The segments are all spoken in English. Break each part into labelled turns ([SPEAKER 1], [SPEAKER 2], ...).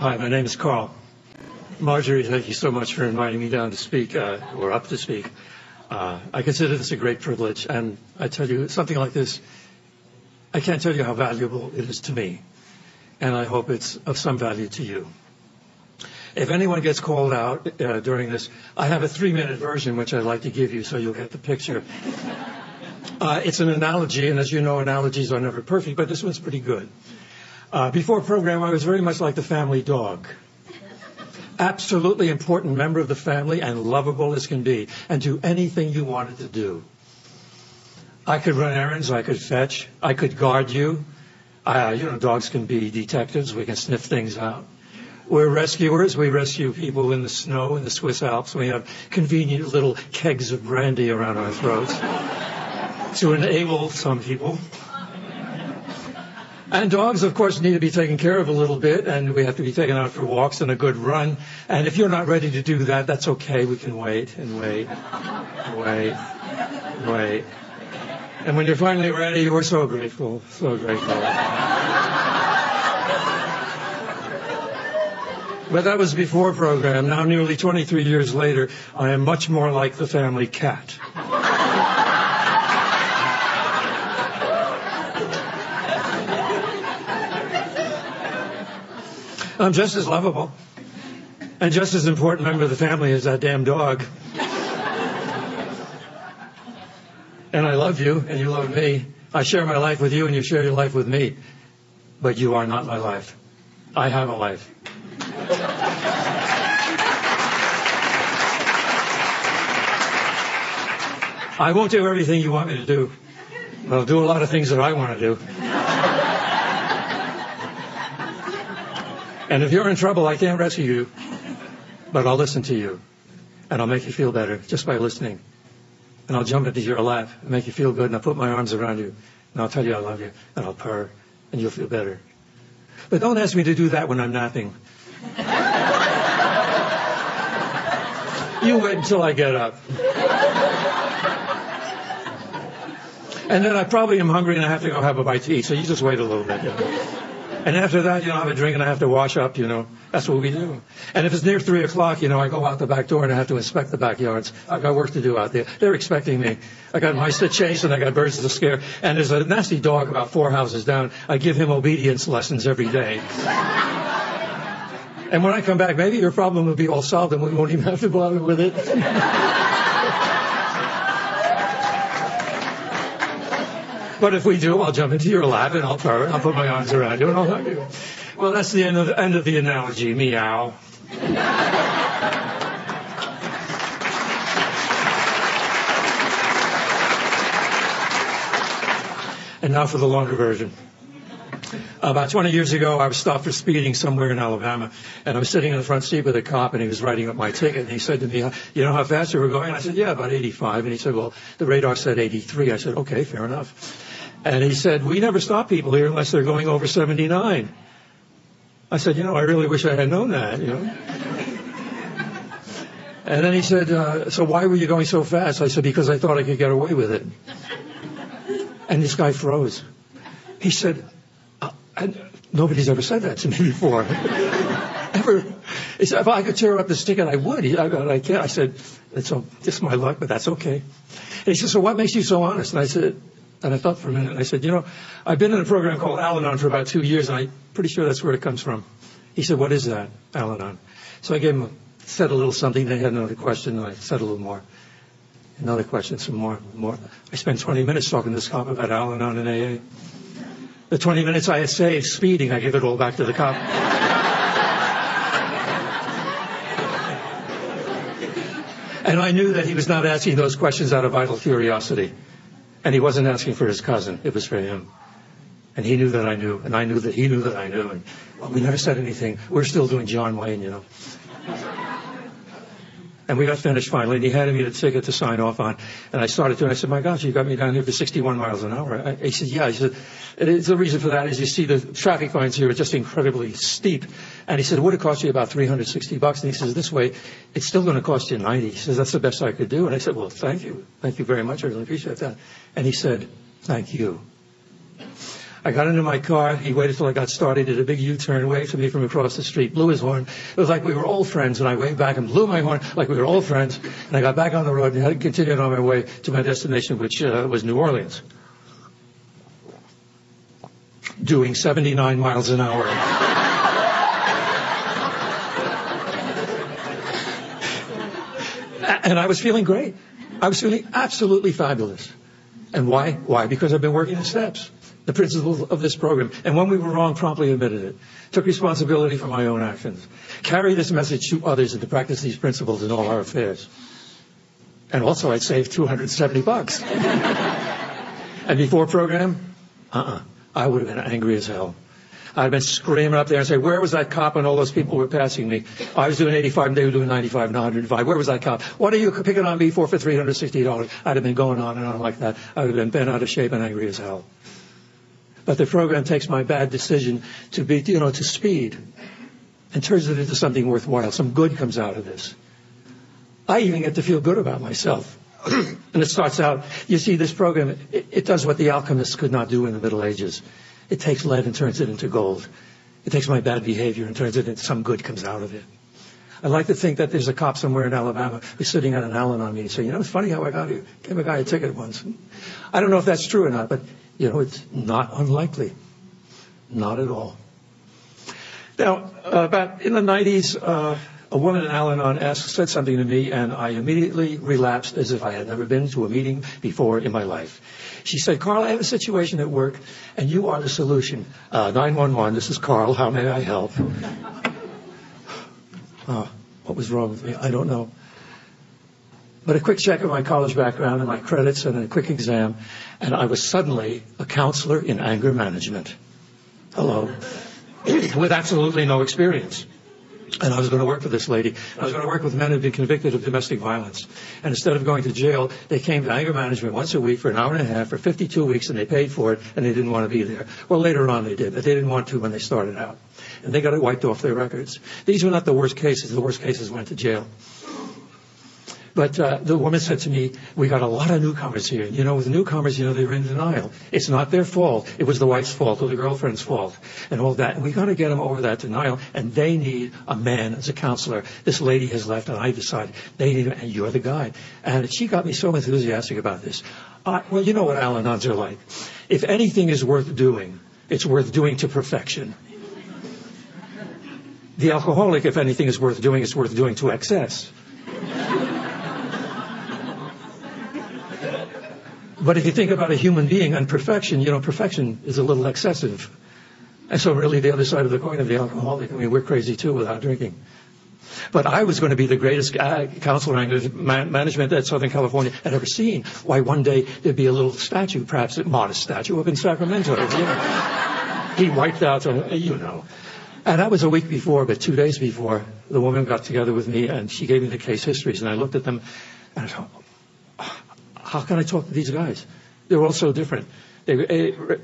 [SPEAKER 1] Hi, my name is Carl. Marjorie, thank you so much for inviting me down to speak, uh, or up to speak. Uh, I consider this a great privilege, and I tell you, something like this, I can't tell you how valuable it is to me, and I hope it's of some value to you. If anyone gets called out uh, during this, I have a three-minute version which I'd like to give you so you'll get the picture. Uh, it's an analogy, and as you know, analogies are never perfect, but this one's pretty good. Uh, before program, I was very much like the family dog. Absolutely important member of the family and lovable as can be, and do anything you wanted to do. I could run errands, I could fetch, I could guard you. Uh, you know, dogs can be detectives, we can sniff things out. We're rescuers. We rescue people in the snow in the Swiss Alps. We have convenient little kegs of brandy around our throats to enable some people and dogs, of course, need to be taken care of a little bit, and we have to be taken out for walks and a good run. And if you're not ready to do that, that's okay. We can wait and wait, wait, wait. And when you're finally ready, we're so grateful, so grateful. But that was before program. Now, nearly 23 years later, I am much more like the family cat. I'm just as lovable and just as important member of the family as that damn dog. and I love you and you love me. I share my life with you and you share your life with me. But you are not my life. I have a life. I won't do everything you want me to do. But I'll do a lot of things that I want to do. And if you're in trouble, I can't rescue you, but I'll listen to you. And I'll make you feel better just by listening. And I'll jump into your lap and make you feel good. And I'll put my arms around you. And I'll tell you I love you. And I'll purr. And you'll feel better. But don't ask me to do that when I'm napping. you wait until I get up. And then I probably am hungry and I have to go have a bite to eat. So you just wait a little bit. And after that, you know, I have a drink and I have to wash up, you know. That's what we do. And if it's near three o'clock, you know, I go out the back door and I have to inspect the backyards. I've got work to do out there. They're expecting me. I got mice to chase and I got birds to scare. And there's a nasty dog about four houses down. I give him obedience lessons every day. and when I come back, maybe your problem will be all solved and we won't even have to bother with it. But if we do, I'll jump into your lap and I'll purr and I'll put my arms around you and I'll hug you. Well, that's the end of the, end of the analogy. Meow. and now for the longer version. About 20 years ago, I was stopped for speeding somewhere in Alabama, and I was sitting in the front seat with a cop, and he was writing up my ticket, and he said to me, you know how fast you were going? I said, yeah, about 85. And he said, well, the radar said 83. I said, okay, fair enough. And he said, we never stop people here unless they're going over 79. I said, you know, I really wish I had known that, you know. And then he said, uh, so why were you going so fast? I said, because I thought I could get away with it. And this guy froze. He said, uh, nobody's ever said that to me before. ever. He said, if I could tear up this ticket, I would. He, I, I can't. I said, it's just my luck, but that's okay. And he said, so what makes you so honest? And I said, and I thought for a minute, and I said, you know, I've been in a program called Al-Anon for about two years, and I'm pretty sure that's where it comes from. He said, what is that, Al-Anon? So I gave him, said a little something, they had another question, and I said a little more. Another question, some more, more. I spent 20 minutes talking to this cop about Al-Anon and AA. The 20 minutes I had saved speeding, I gave it all back to the cop. and I knew that he was not asking those questions out of idle curiosity. And he wasn't asking for his cousin. It was for him. And he knew that I knew, and I knew that he knew that I knew. And well, we never said anything. We're still doing John Wayne, you know. And we got finished finally, and he handed me the ticket to sign off on. And I started to, and I said, my gosh, you got me down here for 61 miles an hour. I, he said, yeah. He said, the reason for that is you see the traffic lines here are just incredibly steep. And he said, it would have cost you about 360 bucks. And he says, this way, it's still going to cost you 90. He says, that's the best I could do. And I said, well, thank you. Thank you very much. I really appreciate that. And he said, thank you. I got into my car. He waited till I got started, did a big U-turn, waved to me from across the street, blew his horn. It was like we were old friends, and I waved back and blew my horn like we were old friends. And I got back on the road and continued on my way to my destination, which uh, was New Orleans. Doing 79 miles an hour. And I was feeling great. I was feeling absolutely fabulous. And why? Why? Because I've been working the steps, the principles of this program. And when we were wrong, promptly admitted it. Took responsibility for my own actions. Carry this message to others and to practice these principles in all our affairs. And also I'd saved 270 bucks. and before program, uh-uh. I would have been angry as hell. I'd have been screaming up there and say, where was that cop when all those people were passing me? I was doing 85 and they were doing 95 and 105. Where was that cop? What are you picking on me for for $360? I'd have been going on and on like that. I would have been bent out of shape and angry as hell. But the program takes my bad decision to be, you know, to speed and turns it into something worthwhile. Some good comes out of this. I even get to feel good about myself. and it starts out, you see, this program, it, it does what the alchemists could not do in the Middle Ages. It takes lead and turns it into gold. It takes my bad behavior and turns it into some good comes out of it. I like to think that there's a cop somewhere in Alabama who's sitting at an Al-Anon meeting saying, you know, it's funny how I got here. Gave a guy a ticket once. I don't know if that's true or not, but, you know, it's not unlikely. Not at all. Now, about in the 90s, uh, a woman in Al-Anon asked, said something to me, and I immediately relapsed as if I had never been to a meeting before in my life. She said, Carl, I have a situation at work, and you are the solution. Uh, 911, this is Carl. How may I help? Uh, what was wrong with me? I don't know. But a quick check of my college background and my credits and a quick exam, and I was suddenly a counselor in anger management. Hello. With absolutely no experience. And I was going to work for this lady. I was going to work with men who had been convicted of domestic violence. And instead of going to jail, they came to anger management once a week for an hour and a half for 52 weeks, and they paid for it, and they didn't want to be there. Well, later on they did, but they didn't want to when they started out. And they got it wiped off their records. These were not the worst cases. The worst cases went to jail. But uh, the woman said to me, we got a lot of newcomers here. You know, with newcomers, you know, they're in denial. It's not their fault. It was the wife's fault or the girlfriend's fault and all that. And we got to get them over that denial. And they need a man as a counselor. This lady has left and I decided they need, and you're the guy. And she got me so enthusiastic about this. Uh, well, you know what Al-Anons are like. If anything is worth doing, it's worth doing to perfection. The alcoholic, if anything is worth doing, it's worth doing to excess. But if you think about a human being and perfection, you know, perfection is a little excessive. And so really the other side of the coin of the alcoholic, I mean, we're crazy too without drinking. But I was going to be the greatest counselor and management that Southern California had ever seen. Why one day there'd be a little statue, perhaps a modest statue up in Sacramento. He wiped out, uh, you know. And that was a week before, but two days before, the woman got together with me and she gave me the case histories and I looked at them and I thought, how can I talk to these guys? They're all so different. They uh,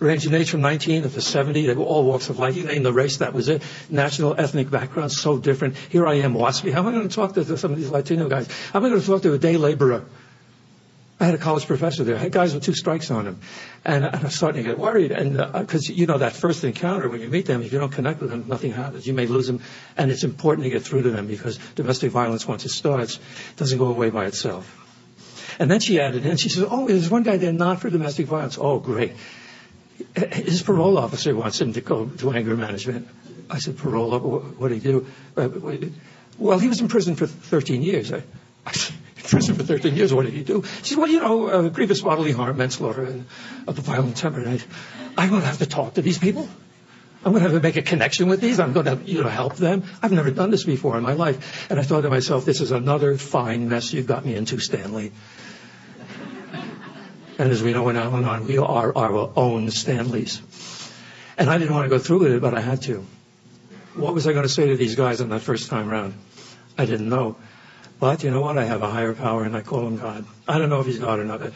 [SPEAKER 1] range in age from 19 to 70. They were all walks of life. You name the race, that was it. National, ethnic background, so different. Here I am, WASPy. How am I going to talk to some of these Latino guys? How am I going to talk to a day laborer? I had a college professor there. I had guys with two strikes on him. And I'm starting to get worried. And because, uh, you know, that first encounter when you meet them, if you don't connect with them, nothing happens. You may lose them. And it's important to get through to them because domestic violence, once it starts, doesn't go away by itself. And then she added and she says, oh, there's one guy there not for domestic violence. Oh, great. His parole officer wants him to go to anger management. I said, parole, what did he do? Uh, well, he was in prison for 13 years. I, I said, in prison for 13 years, what did he do? She said, well, you know, uh, grievous bodily harm, manslaughter, and of a violent temper. And I, I'm going have to talk to these people. I'm going to have to make a connection with these. I'm going to, you know, help them. I've never done this before in my life. And I thought to myself, this is another fine mess you've got me into, Stanley. And as we know in Al-Anon, we are our own Stanleys. And I didn't want to go through with it, but I had to. What was I going to say to these guys on that first time round? I didn't know. But you know what? I have a higher power and I call him God. I don't know if he's God or not. But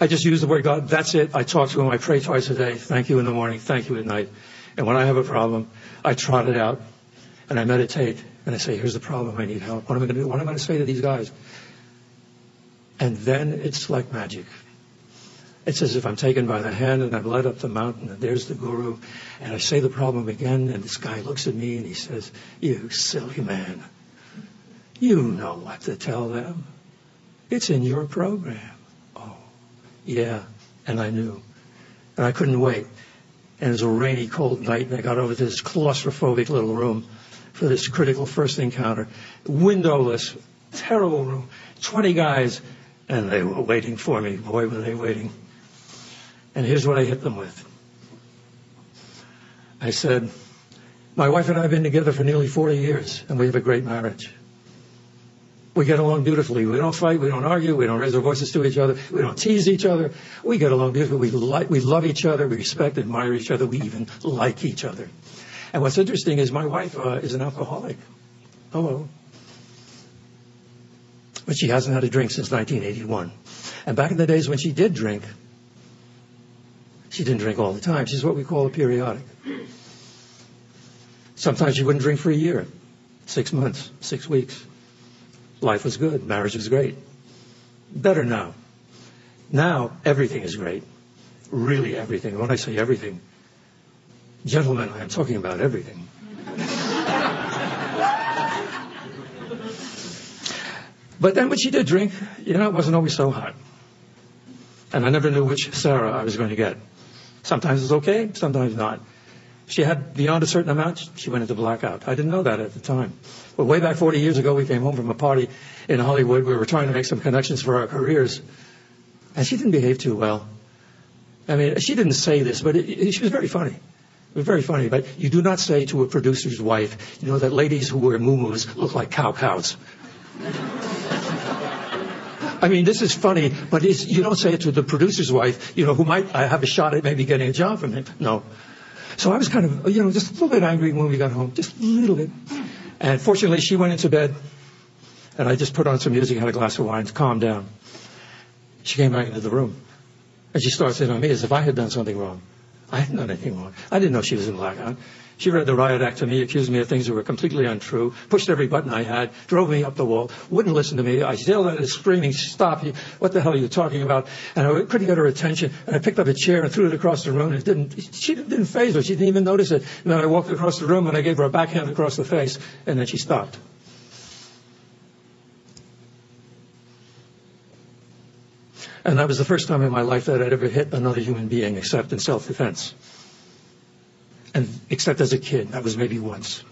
[SPEAKER 1] I just use the word God. That's it. I talk to him. I pray twice a day. Thank you in the morning. Thank you at night. And when I have a problem, I trot it out and I meditate and I say, here's the problem. I need help. What am I going to do? What am I going to say to these guys? And then it's like magic It's as if I'm taken by the hand and I'm led up the mountain and there's the guru. And I say the problem again and this guy looks at me and he says, you silly man. You know what to tell them. It's in your program. Oh, yeah. And I knew. And I couldn't wait. And it was a rainy, cold night and I got over to this claustrophobic little room for this critical first encounter. Windowless, terrible room. 20 guys and they were waiting for me. Boy, were they waiting. And here's what I hit them with. I said, my wife and I have been together for nearly 40 years, and we have a great marriage. We get along beautifully. We don't fight. We don't argue. We don't raise our voices to each other. We don't tease each other. We get along beautifully. We, like, we love each other. We respect, admire each other. We even like each other. And what's interesting is my wife uh, is an alcoholic. Hello. But she hasn't had a drink since 1981. And back in the days when she did drink, she didn't drink all the time. She's what we call a periodic. Sometimes she wouldn't drink for a year, six months, six weeks. Life was good. Marriage was great. Better now. Now everything is great. Really everything. When I say everything, gentlemen, I'm talking about everything. but then when she did drink, you know, it wasn't always so hot. And I never knew which Sarah I was going to get. Sometimes it's okay, sometimes not. She had beyond a certain amount, she went into blackout. I didn't know that at the time. But way back 40 years ago, we came home from a party in Hollywood. We were trying to make some connections for our careers. And she didn't behave too well. I mean, she didn't say this, but it, it, she was very funny. It was very funny. But you do not say to a producer's wife, you know, that ladies who wear muumuus look like cow cows. I mean, this is funny, but you don't say it to the producer's wife, you know, who might have a shot at maybe getting a job from him. No. So I was kind of, you know, just a little bit angry when we got home, just a little bit. And fortunately, she went into bed, and I just put on some music, had a glass of wine, to calm down. She came back into the room, and she starts saying on me as if I had done something wrong. I hadn't done anything wrong. I didn't know she was in blackout. She read the riot act to me, accused me of things that were completely untrue, pushed every button I had, drove me up the wall, wouldn't listen to me. I yelled at her, screaming, stop, you, what the hell are you talking about? And I couldn't get her attention, and I picked up a chair and threw it across the room, and it didn't, she didn't faze her, she didn't even notice it. And then I walked across the room, and I gave her a backhand across the face, and then she stopped. And that was the first time in my life that I'd ever hit another human being except in self-defense and except as a kid. That was maybe once.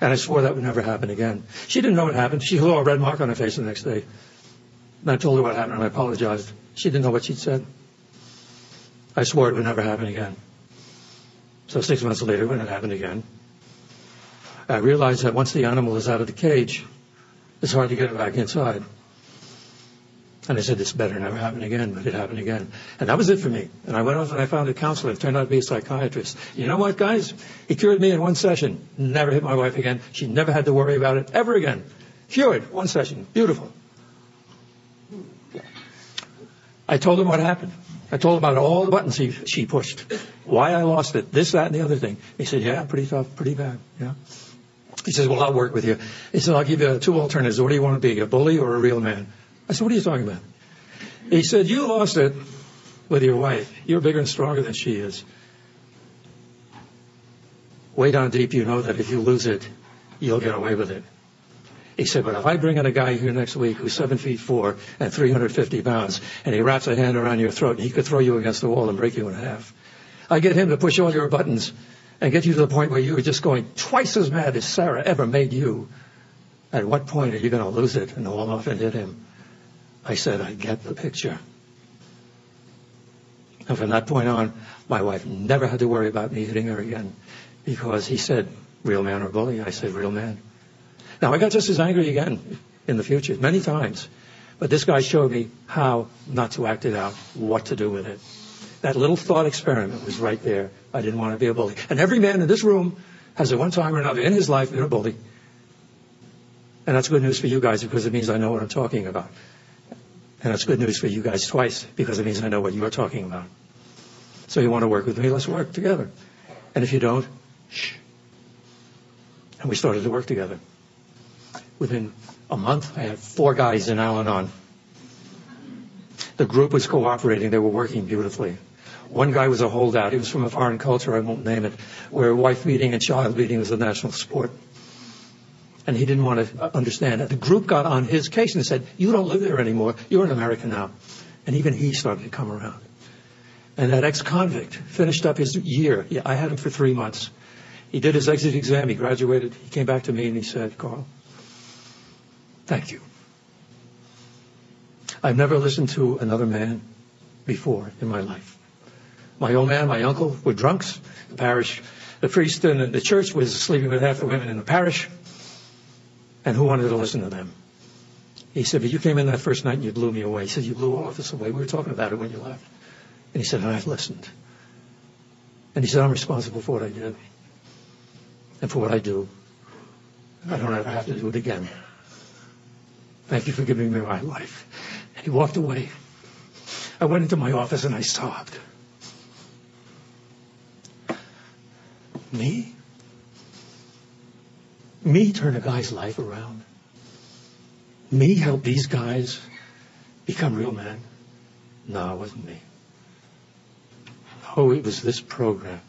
[SPEAKER 1] And I swore that would never happen again. She didn't know what happened. She saw a red mark on her face the next day. And I told her what happened and I apologized. She didn't know what she'd said. I swore it would never happen again. So six months later, when it happened again, I realized that once the animal is out of the cage, it's hard to get it back inside. And I said, this better never happen again, but it happened again. And that was it for me. And I went off and I found a counselor. It turned out to be a psychiatrist. You know what, guys? He cured me in one session. Never hit my wife again. She never had to worry about it ever again. Cured. One session. Beautiful. I told him what happened. I told him about all the buttons he, she pushed. Why I lost it. This, that, and the other thing. He said, yeah, pretty tough, pretty bad. Yeah. He says, well, I'll work with you. He said, I'll give you two alternatives. What do you want to be, a bully or a real man? I said, what are you talking about? He said, you lost it with your wife. You're bigger and stronger than she is. Way down deep, you know that if you lose it, you'll get away with it. He said, but if I bring in a guy here next week who's seven feet four and 350 pounds, and he wraps a hand around your throat, and he could throw you against the wall and break you in half. I get him to push all your buttons and get you to the point where you are just going twice as mad as Sarah ever made you. At what point are you going to lose it and all off and hit him? I said, I get the picture. And from that point on, my wife never had to worry about me hitting her again because he said, real man or bully? I said, real man. Now, I got just as angry again in the future, many times. But this guy showed me how not to act it out, what to do with it. That little thought experiment was right there. I didn't want to be a bully. And every man in this room has at one time or another in his life been a bully. And that's good news for you guys because it means I know what I'm talking about. And that's good news for you guys twice because it means I know what you're talking about. So you want to work with me? Let's work together. And if you don't, shh. And we started to work together. Within a month, I had four guys in Al Anon. The group was cooperating. They were working beautifully. One guy was a holdout. He was from a foreign culture, I won't name it, where wife beating and child beating was a national sport. And he didn't want to understand it. The group got on his case and said, you don't live there anymore. You're an American now. And even he started to come around. And that ex-convict finished up his year. Yeah, I had him for three months. He did his exit exam. He graduated. He came back to me and he said, Carl, thank you. I've never listened to another man before in my life. My old man, my uncle were drunks. The parish, the priest in the church was sleeping with half the women in the parish. And who wanted to listen to them? He said, but you came in that first night and you blew me away. He said, you blew all of us away. We were talking about it when you left. And he said, I've listened. And he said, I'm responsible for what I did and for what I do. I don't ever have to do it again. Thank you for giving me my life. And he walked away. I went into my office and I sobbed. Me? Me turn a guy's life around? Me help these guys become real men? No, it wasn't me. Oh, it was this program.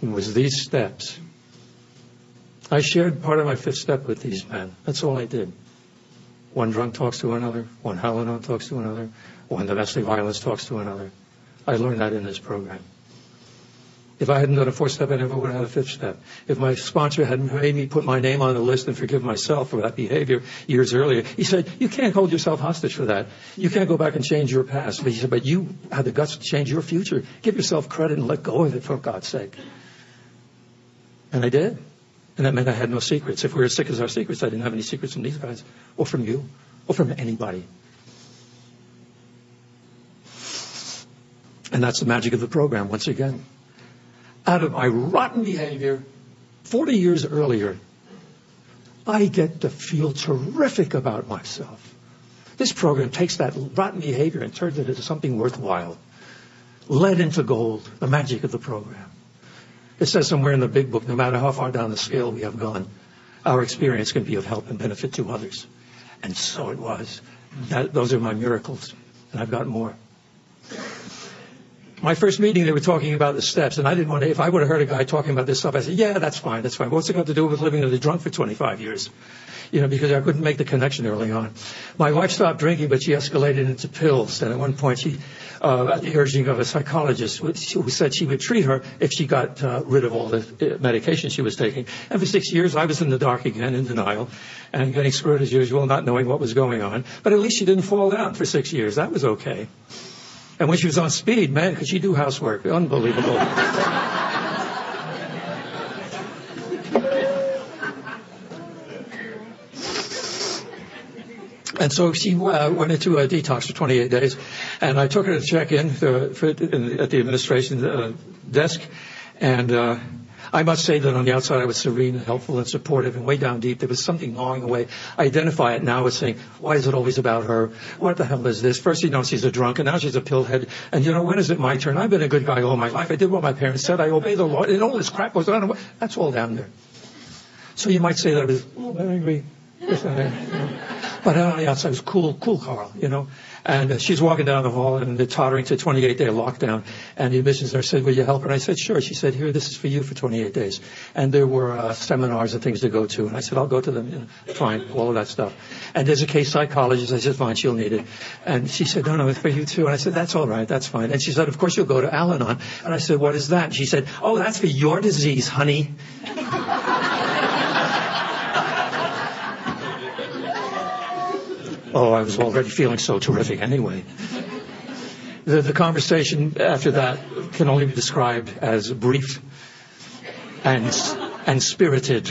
[SPEAKER 1] It was these steps. I shared part of my fifth step with these men. That's all I did. One drunk talks to another. One Al-Anon talks to another. One domestic violence talks to another. I learned that in this program. If I hadn't done a fourth step, I never would have had a fifth step. If my sponsor hadn't made me put my name on the list and forgive myself for that behavior years earlier, he said, you can't hold yourself hostage for that. You can't go back and change your past. But he said, but you had the guts to change your future. Give yourself credit and let go of it for God's sake. And I did. And that meant I had no secrets. If we were as sick as our secrets, I didn't have any secrets from these guys or from you or from anybody. And that's the magic of the program once again out of my rotten behavior 40 years earlier, I get to feel terrific about myself. This program takes that rotten behavior and turns it into something worthwhile. Lead into gold, the magic of the program. It says somewhere in the big book, no matter how far down the scale we have gone, our experience can be of help and benefit to others. And so it was. That, those are my miracles. And I've got more my first meeting, they were talking about the steps, and I didn't want to, if I would have heard a guy talking about this stuff, I said, yeah, that's fine, that's fine. What's it got to do with living as a drunk for 25 years? You know, because I couldn't make the connection early on. My wife stopped drinking, but she escalated into pills, and at one point she, uh, at the urging of a psychologist who said she would treat her if she got uh, rid of all the uh, medication she was taking. And for six years, I was in the dark again, in denial, and getting screwed as usual, not knowing what was going on. But at least she didn't fall down for six years. That was okay. And when she was on speed, man, could she do housework? Unbelievable. And so she uh, went into a detox for 28 days, and I took her to check in, in at the administration uh, desk, and uh, I must say that on the outside I was serene and helpful and supportive, and way down deep there was something gnawing away. I identify it now as saying, why is it always about her? What the hell is this? First you know she's a drunk, and now she's a pillhead. And you know, when is it my turn? I've been a good guy all my life. I did what my parents said. I obey the law. And all this crap goes on. That's all down there. So you might say that I was a little bit angry. But on the outside was cool, cool Carl, you know. And she's walking down the hall and they're tottering to 28 day lockdown. And the admissions nurse said, will you help her? And I said, sure. She said, here, this is for you for 28 days. And there were uh, seminars and things to go to. And I said, I'll go to them. You know, fine, all of that stuff. And there's a case psychologist. I said, fine, she'll need it. And she said, no, no, it's for you too. And I said, that's all right, that's fine. And she said, of course you'll go to Al-Anon. And I said, what is that? And she said, oh, that's for your disease, honey. Oh, I was already feeling so terrific anyway. The, the conversation after that can only be described as brief and, and spirited.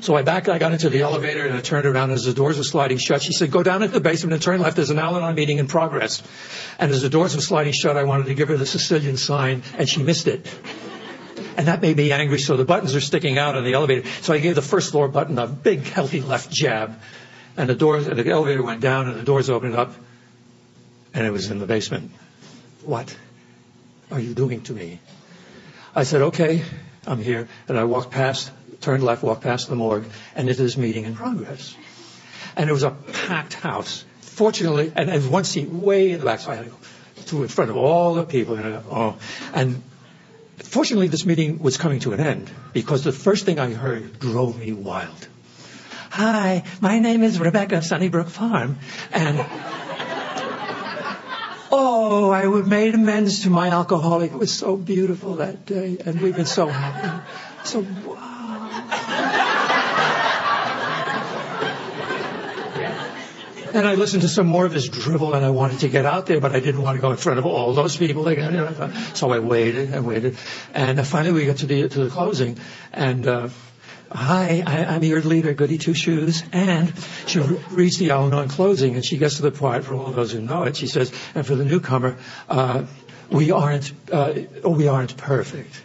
[SPEAKER 1] So I backed, I got into the elevator and I turned around as the doors were sliding shut. She said, go down into the basement and turn left. There's an Al-Anon meeting in progress. And as the doors were sliding shut, I wanted to give her the Sicilian sign and she missed it. And that made me angry. So the buttons are sticking out on the elevator. So I gave the first floor button a big, healthy left jab and the doors, and the elevator went down, and the doors opened up, and it was in the basement. What are you doing to me? I said, okay, I'm here. And I walked past, turned left, walked past the morgue, and into this meeting in progress. And it was a packed house, fortunately, and there's one seat way in the back, so I had to go to in front of all the people. And, oh, and fortunately, this meeting was coming to an end because the first thing I heard drove me wild. Hi, my name is Rebecca of Sunnybrook Farm, and oh, I made amends to my alcoholic. It was so beautiful that day, and we've been so happy. So wow. And I listened to some more of his drivel and I wanted to get out there, but I didn't want to go in front of all those people so I waited and waited. And finally we got to the, to the closing and, uh, Hi, I, am your leader, Goody Two Shoes. And she reads the Al-Anon closing, and she gets to the part, for all those who know it, she says, and for the newcomer, uh, we aren't, uh, we aren't perfect.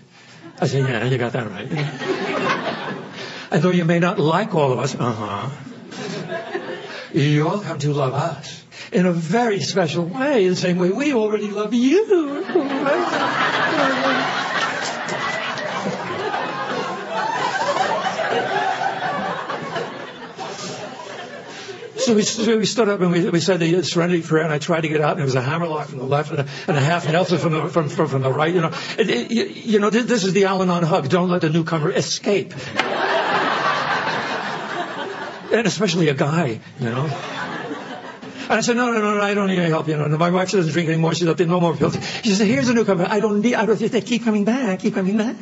[SPEAKER 1] I said, yeah, you got that right. and though you may not like all of us, uh-huh, you'll come to love us in a very special way, the same way we already love you. So we, so we, stood up and we, we said the Serenity Prayer, and I tried to get out, and there was a hammerlock from the left and a, and a half Nelson from the, from, from, from the right. You know, it, it, you know, this is the Al-Anon hug. Don't let the newcomer escape and especially a guy, you know. And I said, no, no, no, no, I don't need any help. You know, my wife doesn't drink anymore. She's up there, no more pills. She said, here's a newcomer. I don't need, I don't, they keep coming back, keep coming back.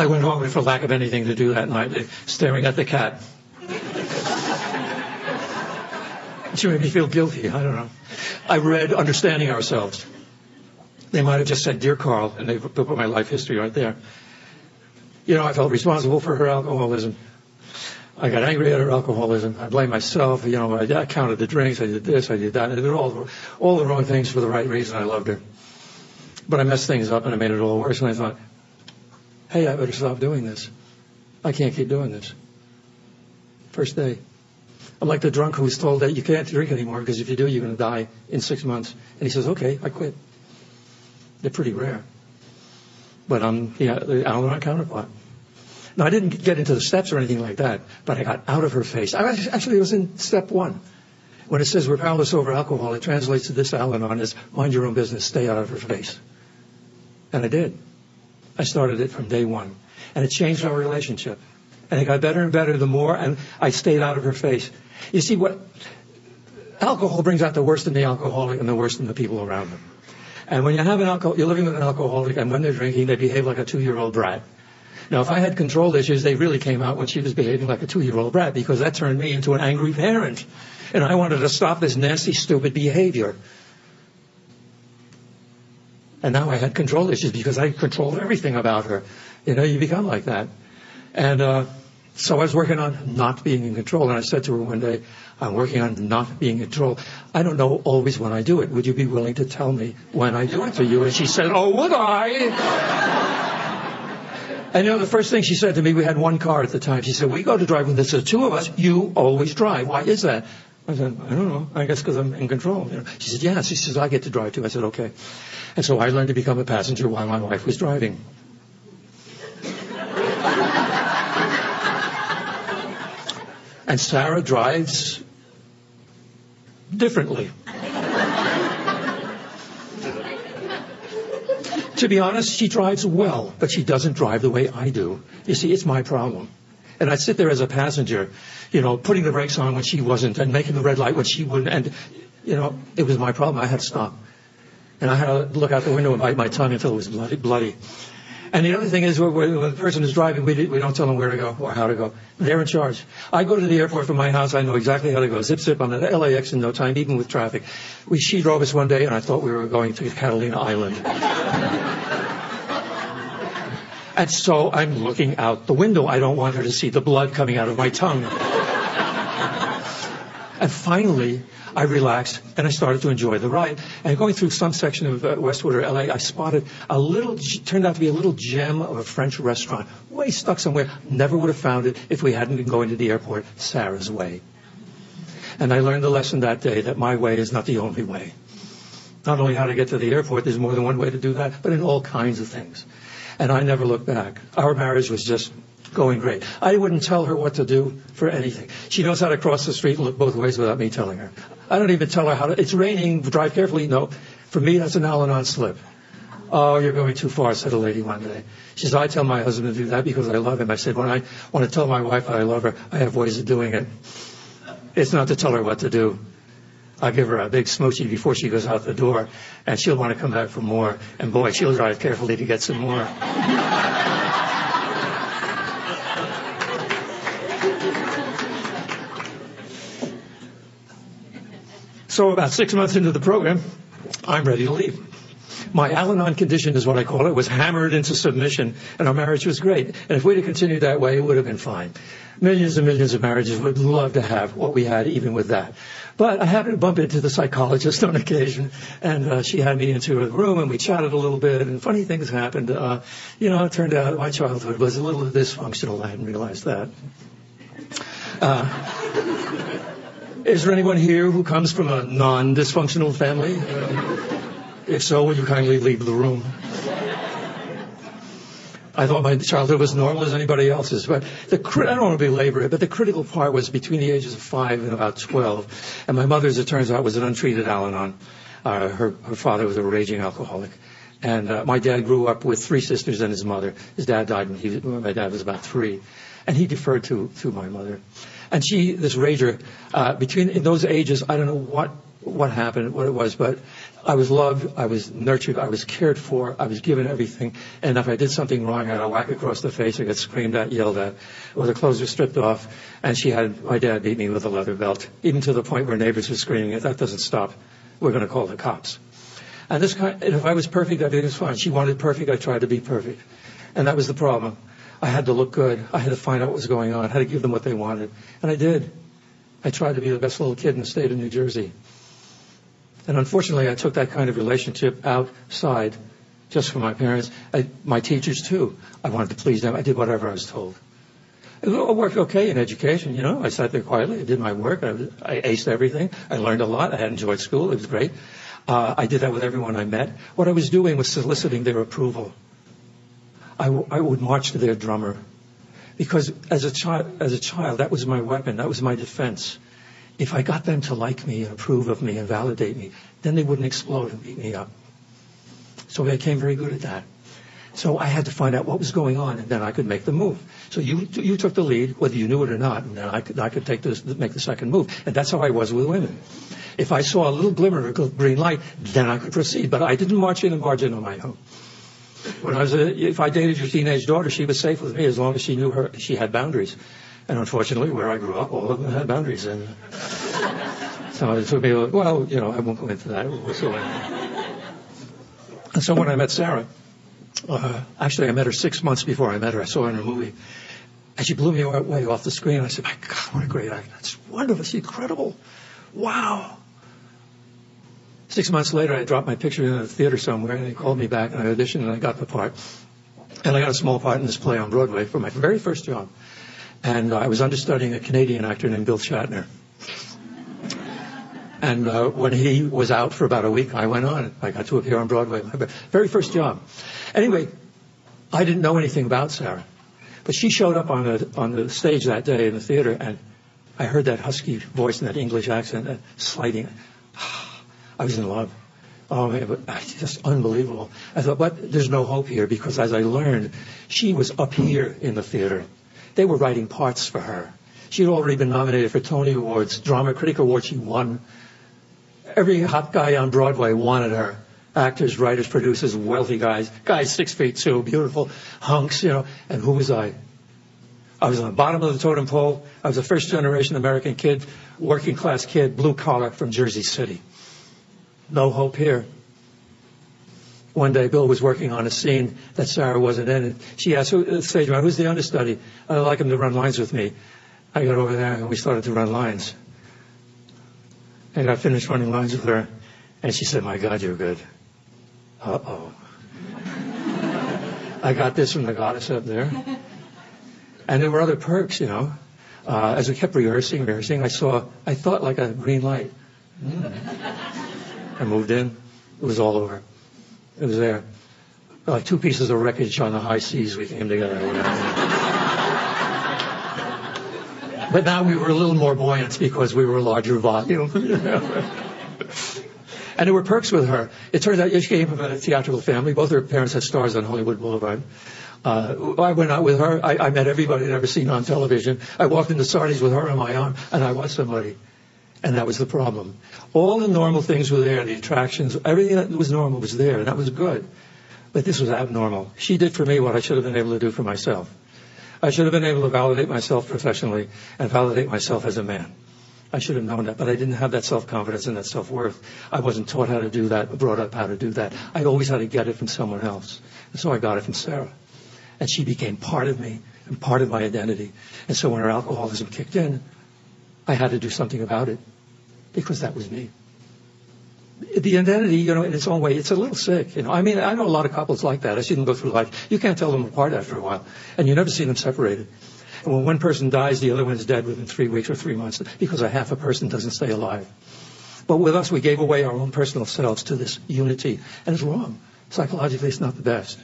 [SPEAKER 1] I went home for lack of anything to do that night, uh, staring at the cat. She made me feel guilty. I don't know. I read Understanding Ourselves. They might have just said, Dear Carl, and they put my life history right there. You know, I felt responsible for her alcoholism. I got angry at her alcoholism. I blamed myself. You know, I, I counted the drinks. I did this. I did that. I did all, all the wrong things for the right reason. I loved her. But I messed things up and I made it all worse. And I thought, hey, I better stop doing this. I can't keep doing this. First day. I'm like the drunk who was told that you can't drink anymore because if you do, you're going to die in six months. And he says, okay, I quit. They're pretty rare. But I'm the, Al-Anon counterpart. Now, I didn't get into the steps or anything like that, but I got out of her face. I was, actually, it was in step one. When it says we're powerless over alcohol, it translates to this Al-Anon as mind your own business, stay out of her face. And I did. I started it from day one. And it changed our relationship. And it got better and better the more and I stayed out of her face. You see what alcohol brings out the worst in the alcoholic and the worst in the people around them. And when you have an alcohol, you're living with an alcoholic, and when they're drinking, they behave like a two-year-old brat. Now, if I had control issues, they really came out when she was behaving like a two-year-old brat because that turned me into an angry parent. And I wanted to stop this nasty, stupid behavior. And now I had control issues because I controlled everything about her. You know, you become like that. And, uh, so I was working on not being in control. And I said to her one day, I'm working on not being in control. I don't know always when I do it. Would you be willing to tell me when I do it to you? And she said, Oh, would I? and you know, the first thing she said to me, we had one car at the time. She said, We go to drive with this. The two of us, you always drive. Why is that? I said, I don't know. I guess because I'm in control. You know, she said, yeah. She says, I get to drive too. I said, okay. And so I learned to become a passenger while my wife was driving. and Sarah drives differently. to be honest, she drives well, but she doesn't drive the way I do. You see, it's my problem. And I'd sit there as a passenger, you know, putting the brakes on when she wasn't and making the red light when she wouldn't. And, you know, it was my problem. I had to stop. And I had to look out the window and bite my tongue until it was bloody. bloody. And the other thing is, when the person is driving, we, we don't tell them where to go or how to go. They're in charge. I go to the airport from my house. I know exactly how to go. Zip, zip on the LAX in no time, even with traffic. We, she drove us one day, and I thought we were going to Catalina Island. and so I'm looking out the window. I don't want her to see the blood coming out of my tongue. and finally, I relaxed and I started to enjoy the ride. And going through some section of uh, Westwood or LA, I spotted a little, turned out to be a little gem of a French restaurant, way stuck somewhere. Never would have found it if we hadn't been going to the airport Sarah's way. And I learned the lesson that day that my way is not the only way. Not only how to get to the airport, there's more than one way to do that, but in all kinds of things. And I never looked back. Our marriage was just going great. I wouldn't tell her what to do for anything. She knows how to cross the street and look both ways without me telling her. I don't even tell her how to, it's raining, drive carefully. No, for me, that's an Al-Anon slip. Oh, you're going too far, said a lady one day. She said, I tell my husband to do that because I love him. I said, when I want to tell my wife I love her, I have ways of doing it. It's not to tell her what to do. I give her a big smoochie before she goes out the door, and she'll want to come back for more. And boy, she'll drive carefully to get some more. so about six months into the program, I'm ready to leave. My Al-Anon condition is what I call it, was hammered into submission, and our marriage was great. And if we'd have continued that way, it would have been fine. Millions and millions of marriages would love to have what we had, even with that. But I happened to bump into the psychologist on occasion, and uh, she had me into a room, and we chatted a little bit, and funny things happened. Uh, you know, it turned out my childhood was a little dysfunctional. I hadn't realized that. Uh, is there anyone here who comes from a non-dysfunctional family? Uh, if so, would you kindly leave the room? I thought my childhood was normal as anybody else's, but the I don't want to belabor it, but the critical part was between the ages of five and about 12. And my mother, as it turns out, was an untreated Al-Anon. Uh, her, her father was a raging alcoholic. And uh, my dad grew up with three sisters and his mother. His dad died when, he, when my dad was about three. And he deferred to, to my mother. And she, this rager, uh, between in those ages, I don't know what what happened, what it was, but I was loved, I was nurtured, I was cared for, I was given everything. And if I did something wrong, I got a whack across the face, I got screamed at, yelled at, or the clothes were stripped off, and she had my dad beat me with a leather belt, even to the point where neighbors were screaming, "If that doesn't stop. We're going to call the cops. And this kind, and if I was perfect, it was fine. She wanted perfect, I tried to be perfect. And that was the problem. I had to look good. I had to find out what was going on. I had to give them what they wanted. And I did. I tried to be the best little kid in the state of New Jersey. And unfortunately, I took that kind of relationship outside just for my parents, I, my teachers too. I wanted to please them. I did whatever I was told. It all worked okay in education, you know. I sat there quietly. I did my work. I, I aced everything. I learned a lot. I had enjoyed school. It was great. Uh, I did that with everyone I met. What I was doing was soliciting their approval. I, would march to their drummer because as a child, as a child, that was my weapon. That was my defense. If I got them to like me and approve of me and validate me, then they wouldn't explode and beat me up. So I became very good at that. So I had to find out what was going on, and then I could make the move. So you you took the lead, whether you knew it or not, and then I could I could take this make the second move, and that's how I was with women. If I saw a little glimmer of green light, then I could proceed. But I didn't march in and barge in on my own. When I was a, if I dated your teenage daughter, she was safe with me as long as she knew her she had boundaries. And unfortunately, where I grew up, all of them had boundaries. And so it took me, well, you know, I won't go into that. And so when I met Sarah, uh, actually I met her six months before I met her. I saw her in a movie. And she blew me away off the screen. I said, my God, what a great actor. That's wonderful. She's incredible. Wow. Six months later, I dropped my picture in a theater somewhere, and they called me back, and I auditioned, and I got the part. And I got a small part in this play on Broadway for my very first job and I was understudying a Canadian actor named Bill Shatner. And uh, when he was out for about a week, I went on. I got to appear on Broadway, my very first job. Anyway, I didn't know anything about Sarah, but she showed up on the on the stage that day in the theater, and I heard that husky voice and that English accent, that sliding. I was in love. Oh man, but just unbelievable. I thought, but there's no hope here because as I learned, she was up here in the theater they were writing parts for her. She had already been nominated for Tony Awards, Drama Critic Award. She won. Every hot guy on Broadway wanted her. Actors, writers, producers, wealthy guys, guys six feet two, beautiful hunks, you know. And who was I? I was on the bottom of the totem pole. I was a first generation American kid, working class kid, blue collar from Jersey City. No hope here one day Bill was working on a scene that Sarah wasn't in. And she asked, Who, uh, stage who's the understudy? I'd like him to run lines with me. I got over there and we started to run lines. And I finished running lines with her. And she said, my God, you're good. Uh-oh. I got this from the goddess up there. And there were other perks, you know. Uh, as we kept rehearsing, rehearsing, I saw, I thought like a green light. Mm. I moved in. It was all over. It was there. Like two pieces of wreckage on the high seas we came together. but now we were a little more buoyant because we were a larger volume. and there were perks with her. It turned out she came from a theatrical family. Both her parents had stars on Hollywood Boulevard. Uh, I went out with her. I, I met everybody I'd ever seen on television. I walked into Sardi's with her on my arm, and I was somebody. And that was the problem. All the normal things were there, the attractions, everything that was normal was there, and that was good. But this was abnormal. She did for me what I should have been able to do for myself. I should have been able to validate myself professionally and validate myself as a man. I should have known that, but I didn't have that self-confidence and that self-worth. I wasn't taught how to do that, brought up how to do that. I always had to get it from someone else. And so I got it from Sarah. And she became part of me and part of my identity. And so when her alcoholism kicked in, I had to do something about it because that was me. The identity, you know, in its own way, it's a little sick. You know, I mean, I know a lot of couples like that. I see them go through life. You can't tell them apart after a while, and you never see them separated. And when one person dies, the other one is dead within three weeks or three months because a half a person doesn't stay alive. But with us, we gave away our own personal selves to this unity, and it's wrong. Psychologically, it's not the best.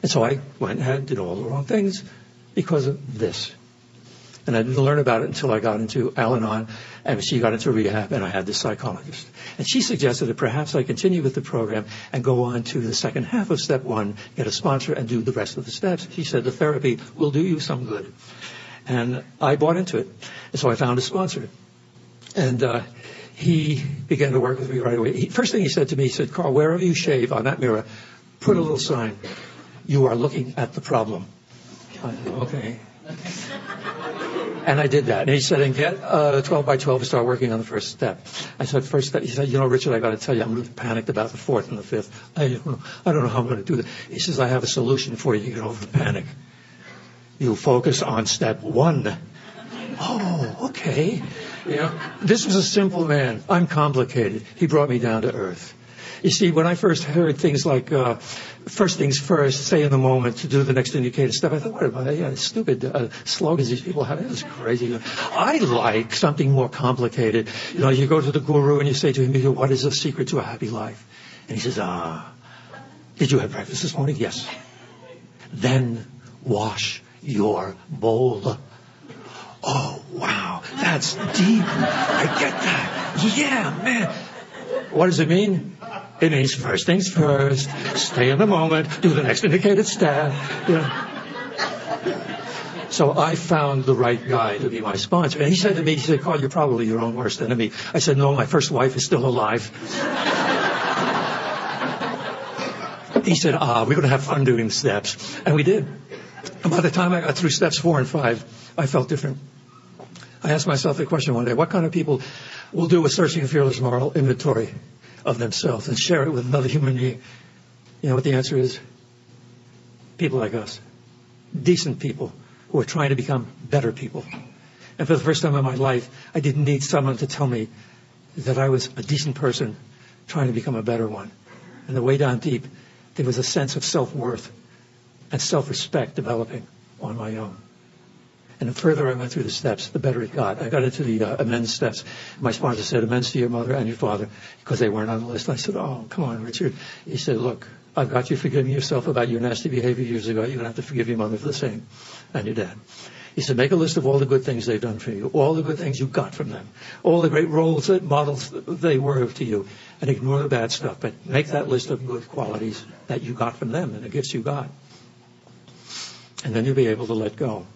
[SPEAKER 1] And so I went ahead and did all the wrong things because of this. And I didn't learn about it until I got into Al-Anon, and she got into rehab, and I had this psychologist. And she suggested that perhaps I continue with the program and go on to the second half of step one, get a sponsor, and do the rest of the steps. She said the therapy will do you some good. And I bought into it. And so I found a sponsor. And uh, he began to work with me right away. He, first thing he said to me, he said, Carl, wherever you shave on that mirror, put a little sign. You are looking at the problem. Said, okay. And I did that. And he said, and get uh, 12 by 12 and start working on the first step. I said, first step. He said, you know, Richard, I got to tell you, I'm panicked about the fourth and the fifth. I don't know, I don't know how I'm going to do that. He says, I have a solution for you to get over the panic. You focus on step one. Oh, okay. You know, this was a simple man. I'm complicated. He brought me down to earth. You see, when I first heard things like uh, first things first, stay in the moment to do the next indicated step, I thought, what about that? Yeah, stupid uh, slogans these people have. It's crazy. I like something more complicated. You know, you go to the guru and you say to him, what is the secret to a happy life? And he says, ah, did you have breakfast this morning? Yes. Then wash your bowl. Oh, wow, that's deep. I get that. Yeah, man. What does it mean? It means first things first, stay in the moment, do the next indicated step. So I found the right guy to be my sponsor. And he said to me, he said, Carl, you're probably your own worst enemy. I said, no, my first wife is still alive. he said, ah, we're going to have fun doing the steps. And we did. And by the time I got through steps four and five, I felt different. I asked myself the question one day, what kind of people will do a searching fearless moral inventory? Of themselves and share it with another human being. You know what the answer is? People like us. Decent people who are trying to become better people. And for the first time in my life, I didn't need someone to tell me that I was a decent person trying to become a better one. And the way down deep, there was a sense of self-worth and self-respect developing on my own. And the further I went through the steps, the better it got. I got into the uh, amends steps. My sponsor said, amends to your mother and your father, because they weren't on the list. I said, oh, come on, Richard. He said, look, I've got you forgiving yourself about your nasty behavior years ago. You're going to have to forgive your mother for the same, and your dad. He said, make a list of all the good things they've done for you, all the good things you got from them, all the great roles, that models they were to you, and ignore the bad stuff. But make that list of good qualities that you got from them and the gifts you got. And then you'll be able to let go.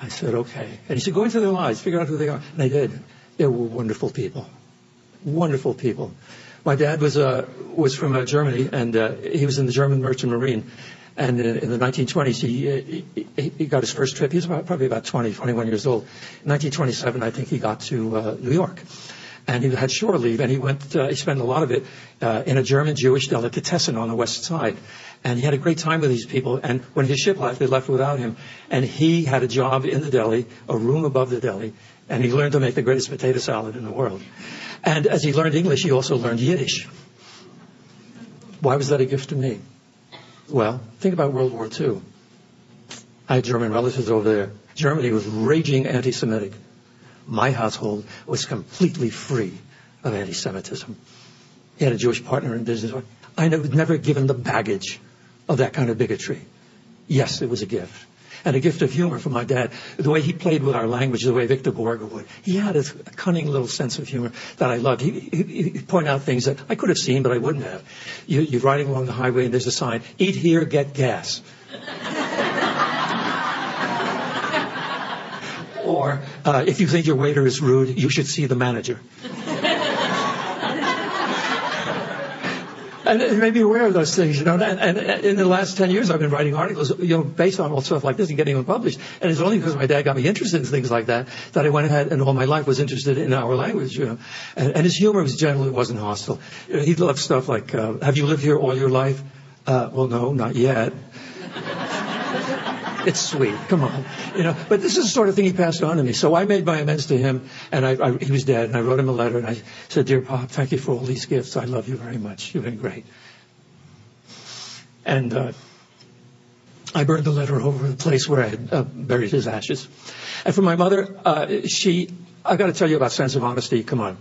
[SPEAKER 1] I said, okay. And he said, go into their lives, figure out who they are. And I did. They were wonderful people. Wonderful people. My dad was, uh, was from uh, Germany, and uh, he was in the German Merchant Marine. And in, in the 1920s, he, he, he, got his first trip. He was about, probably about 20, 21 years old. In 1927, I think he got to uh, New York and he had shore leave, and he went. Uh, he spent a lot of it uh, in a German Jewish delicatessen on the west side, and he had a great time with these people. And when his ship left, they left without him, and he had a job in the deli, a room above the deli, and he learned to make the greatest potato salad in the world. And as he learned English, he also learned Yiddish. Why was that a gift to me? Well, think about World War II. I had German relatives over there. Germany was raging anti-Semitic my household was completely free of anti-Semitism. He had a Jewish partner in business. I was never given the baggage of that kind of bigotry. Yes, it was a gift. and a gift of humor from my dad. The way he played with our language, the way Victor Borge would. He had a cunning little sense of humor that I loved. He, he, he'd point out things that I could have seen, but I wouldn't have. You, you're riding along the highway and there's a sign, eat here, get gas. or uh, if you think your waiter is rude, you should see the manager. And it made me aware of those things, you know. And, and, and, in the last 10 years, I've been writing articles, you know, based on all stuff like this and getting them published. And it's only because my dad got me interested in things like that that I went ahead and all my life was interested in our language, you know. And, and his humor was generally wasn't hostile. He loved stuff like, uh, have you lived here all your life? Uh, well, no, not yet. It's sweet. Come on. You know, but this is the sort of thing he passed on to me. So I made my amends to him, and I, I, he was dead, and I wrote him a letter, and I said, Dear Pop, thank you for all these gifts. I love you very much. You've been great. And uh, I burned the letter over the place where I had uh, buried his ashes. And for my mother, uh, she, I got to tell you about sense of honesty. Come on.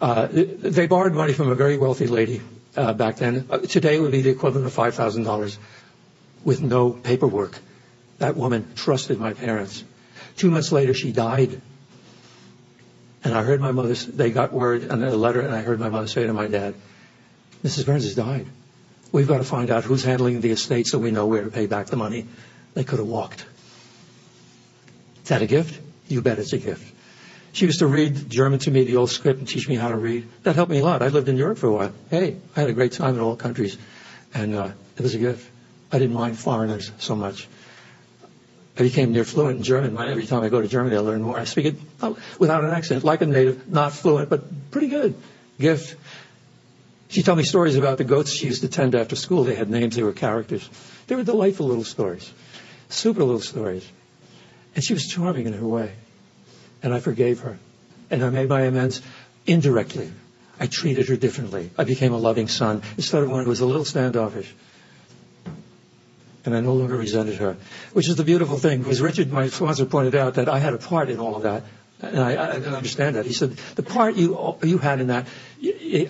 [SPEAKER 1] Uh, they borrowed money from a very wealthy lady uh, back then. Uh, today would be the equivalent of $5,000 with no paperwork. That woman trusted my parents. Two months later, she died. And I heard my mother, they got word and a letter, and I heard my mother say to my dad, Mrs. Burns has died. We've got to find out who's handling the estate so we know where to pay back the money. They could have walked. Is that a gift? You bet it's a gift. She used to read German to me, the old script, and teach me how to read. That helped me a lot. I lived in Europe for a while. Hey, I had a great time in all countries. And uh, it was a gift. I didn't mind foreigners so much. I became near fluent in German. Every time I go to Germany, I learn more. I speak it oh, without an accent, like a native, not fluent, but pretty good. Gift. She told me stories about the goats she used to tend after school. They had names, they were characters. They were delightful little stories, super little stories. And she was charming in her way. And I forgave her. And I made my amends indirectly. I treated her differently. I became a loving son instead of one who was a little standoffish and I no longer resented her, which is the beautiful thing. Because Richard, my sponsor, pointed out that I had a part in all of that, and I, I didn't understand that. He said, "The part you you had in that,"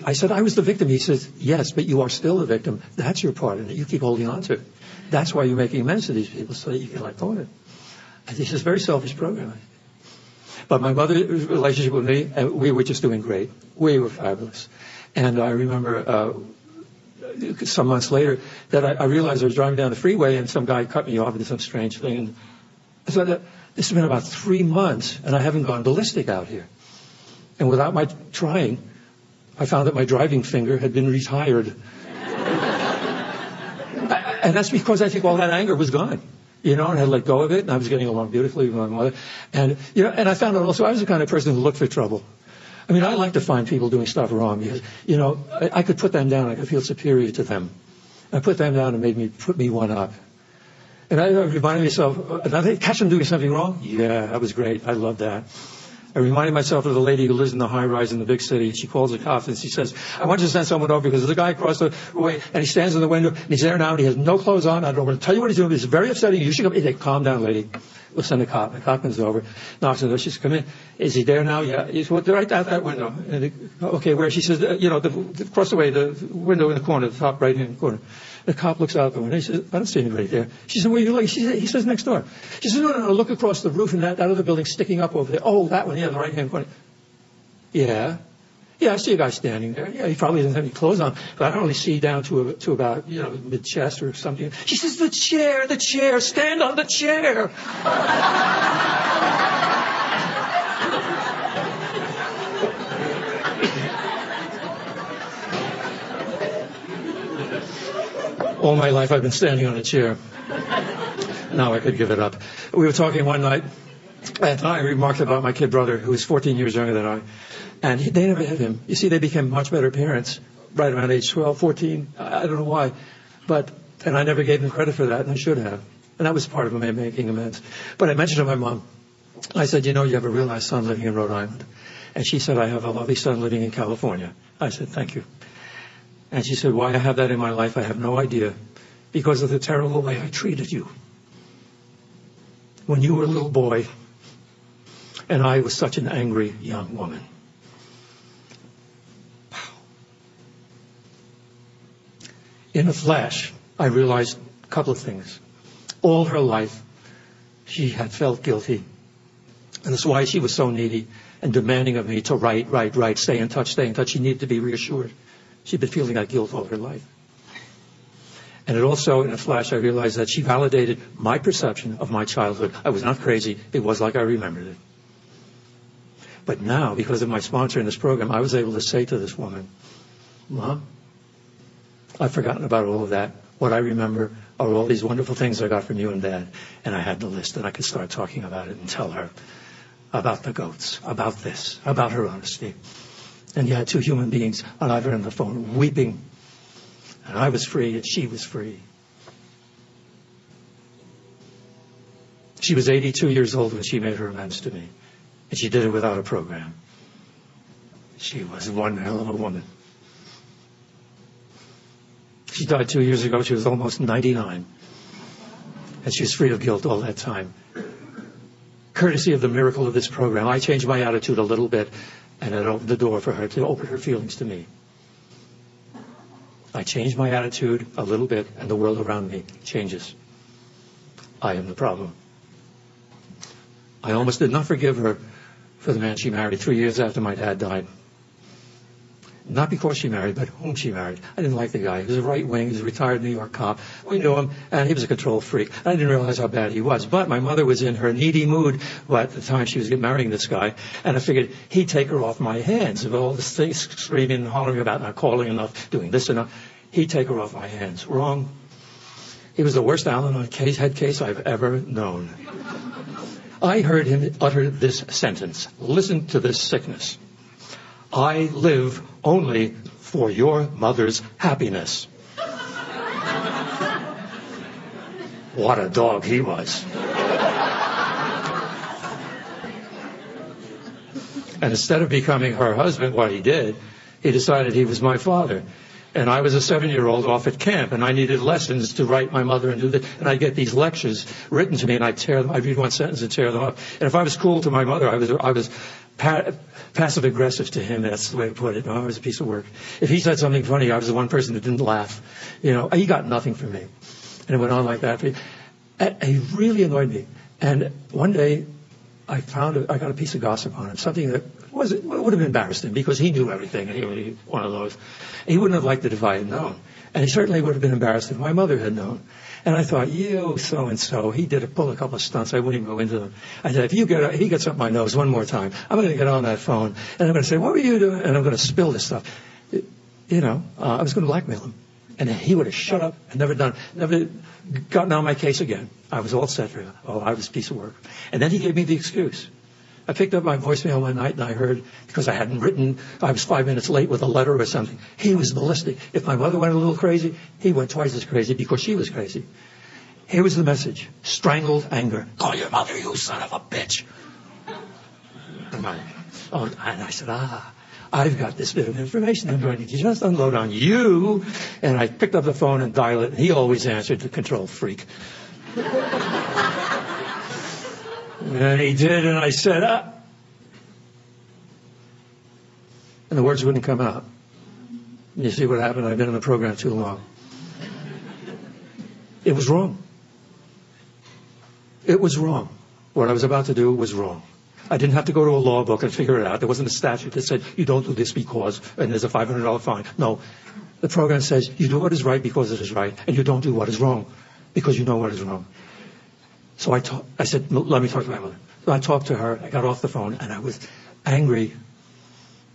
[SPEAKER 1] I said, "I was the victim." He says, "Yes, but you are still the victim. That's your part in it. You keep holding on to it. That's why you're making amends to these people, so that you can let go of it." And this is very selfish programming. But my mother's relationship with me, we were just doing great. We were fabulous. And I remember uh, some months later that I, I, realized I was driving down the freeway and some guy cut me off into some strange thing. And so that, this has been about three months and I haven't gone ballistic out here. And without my trying, I found that my driving finger had been retired. and that's because I think all that anger was gone. You know, and I let go of it, and I was getting along beautifully with my mother. And, you know, and I found out also I was the kind of person who looked for trouble. I mean, I like to find people doing stuff wrong because, you know, I, I could put them down. I could feel superior to them. I put them down and made me put me one up. And I reminded myself, uh, did I catch them doing something wrong? Yeah, that was great. I love that. I reminded myself of the lady who lives in the high rise in the big city. She calls the cops and she says, I want you to send someone over because there's a guy across the way and he stands in the window and he's there now and he has no clothes on. I don't want to tell you what he's doing. It's very upsetting. You should come. Hey, calm down, lady. We'll send a cop. The cop comes over, knocks on the door. She says, come in. Is he there now? Yeah. He's right out that window. Okay, where? She says, you know, the, across the way, the window in the corner, the top right hand corner. The cop looks out the window. He says, I don't see anybody there. She said, where are you looking? Said, he says, next door. She says, no, no, no, look across the roof and that, that other building sticking up over there. Oh, that one, yeah, the right hand corner. Yeah. Yeah, I see a guy standing there. Yeah, he probably doesn't have any clothes on, but I only see down to a, to about you know mid chest or something. She says, "The chair, the chair, stand on the chair." All my life I've been standing on a chair. Now I could give it up. We were talking one night, and I remarked about my kid brother, who is 14 years younger than I. And he, they never had him. You see, they became much better parents right around age 12, 14. I, I don't know why. But, and I never gave them credit for that, and I should have. And that was part of my making amends. But I mentioned to my mom, I said, you know, you have a real nice son living in Rhode Island. And she said, I have a lovely son living in California. I said, thank you. And she said, why I have that in my life, I have no idea. Because of the terrible way I treated you. When you were a little boy, and I was such an angry young woman. In a flash, I realized a couple of things. All her life, she had felt guilty. And that's why she was so needy and demanding of me to write, write, write, stay in touch, stay in touch. She needed to be reassured. She'd been feeling that guilt all her life. And it also, in a flash, I realized that she validated my perception of my childhood. I was not crazy. It was like I remembered it. But now, because of my sponsor in this program, I was able to say to this woman, Mom, I've forgotten about all of that. What I remember are all these wonderful things I got from you and Dad. And I had the list, and I could start talking about it and tell her about the goats, about this, about her honesty. And you had two human beings on either end of the phone weeping. And I was free, and she was free. She was 82 years old when she made her amends to me. And she did it without a program. She was one hell of a woman. She died two years ago. She was almost 99. And she was free of guilt all that time. Courtesy of the miracle of this program, I changed my attitude a little bit and it opened the door for her to open her feelings to me. I changed my attitude a little bit and the world around me changes. I am the problem. I almost did not forgive her for the man she married three years after my dad died. Not because she married, but whom she married. I didn't like the guy. He was a right wing. He was a retired New York cop. We knew him, and he was a control freak. I didn't realize how bad he was. But my mother was in her needy mood at the time she was marrying this guy, and I figured he'd take her off my hands. Of all this things screaming and hollering about not calling enough, doing this enough, he'd take her off my hands. Wrong. He was the worst Al-Anon case, head case I've ever known. I heard him utter this sentence. Listen to this sickness. I live only for your mother's happiness. what a dog he was. and instead of becoming her husband, what he did, he decided he was my father. And I was a seven-year-old off at camp, and I needed lessons to write my mother and do that. And I get these lectures written to me, and I tear them. I read one sentence and tear them up. And if I was cool to my mother, I was I was pa- passive aggressive to him. That's the way to put it. No, I was a piece of work. If he said something funny, I was the one person that didn't laugh. You know, he got nothing from me, and it went on like that. He really annoyed me. And one day, I found a, I got a piece of gossip on him, something that was would have embarrassed him because he knew everything, and he was one of those. He wouldn't have liked it if I had known, and he certainly would have been embarrassed if my mother had known. And I thought, you so and so, he did a, pull a couple of stunts. I wouldn't even go into them. I said, if you get if he gets up my nose one more time, I'm going to get on that phone and I'm going to say, what were you doing? And I'm going to spill this stuff. You know, uh, I was going to blackmail him. And he would have shut up and never done, never gotten on my case again. I was all set for him. Oh, I was a piece of work. And then he gave me the excuse. I picked up my voicemail one night and I heard, because I hadn't written, I was five minutes late with a letter or something. He was ballistic. If my mother went a little crazy, he went twice as crazy because she was crazy. Here was the message. Strangled anger. Call your mother, you son of a bitch. And I, oh, and I said, ah, I've got this bit of information I'm going to just unload on you. And I picked up the phone and dialed it. And he always answered the control freak. and he did, and I said, ah. And the words wouldn't come out. You see what happened? I've been in the program too long. It was wrong. It was wrong. What I was about to do was wrong. I didn't have to go to a law book and figure it out. There wasn't a statute that said you don't do this because, and there's a $500 fine. No. The program says you do what is right because it is right, and you don't do what is wrong because you know what is wrong. So I, I said, let me talk to my mother. So I talked to her. I got off the phone, and I was angry,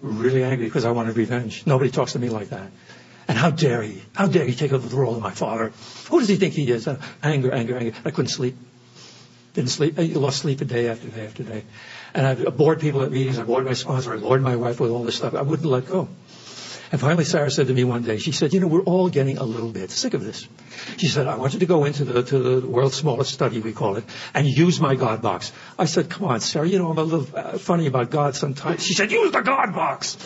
[SPEAKER 1] really angry because I wanted revenge. Nobody talks to me like that. And how dare he? How dare he take over the role of my father? Who does he think he is? Uh, anger, anger, anger. I couldn't sleep. Didn't sleep. I lost sleep a day after day after day. And I bored people at meetings. I bored my sponsor. I bored my wife with all this stuff. I wouldn't let go. And finally, Sarah said to me one day, she said, you know, we're all getting a little bit sick of this. She said, I want you to go into the, to the world's smallest study, we call it, and use my God box. I said, come on, Sarah, you know, I'm a little uh, funny about God sometimes. She said, use the God box.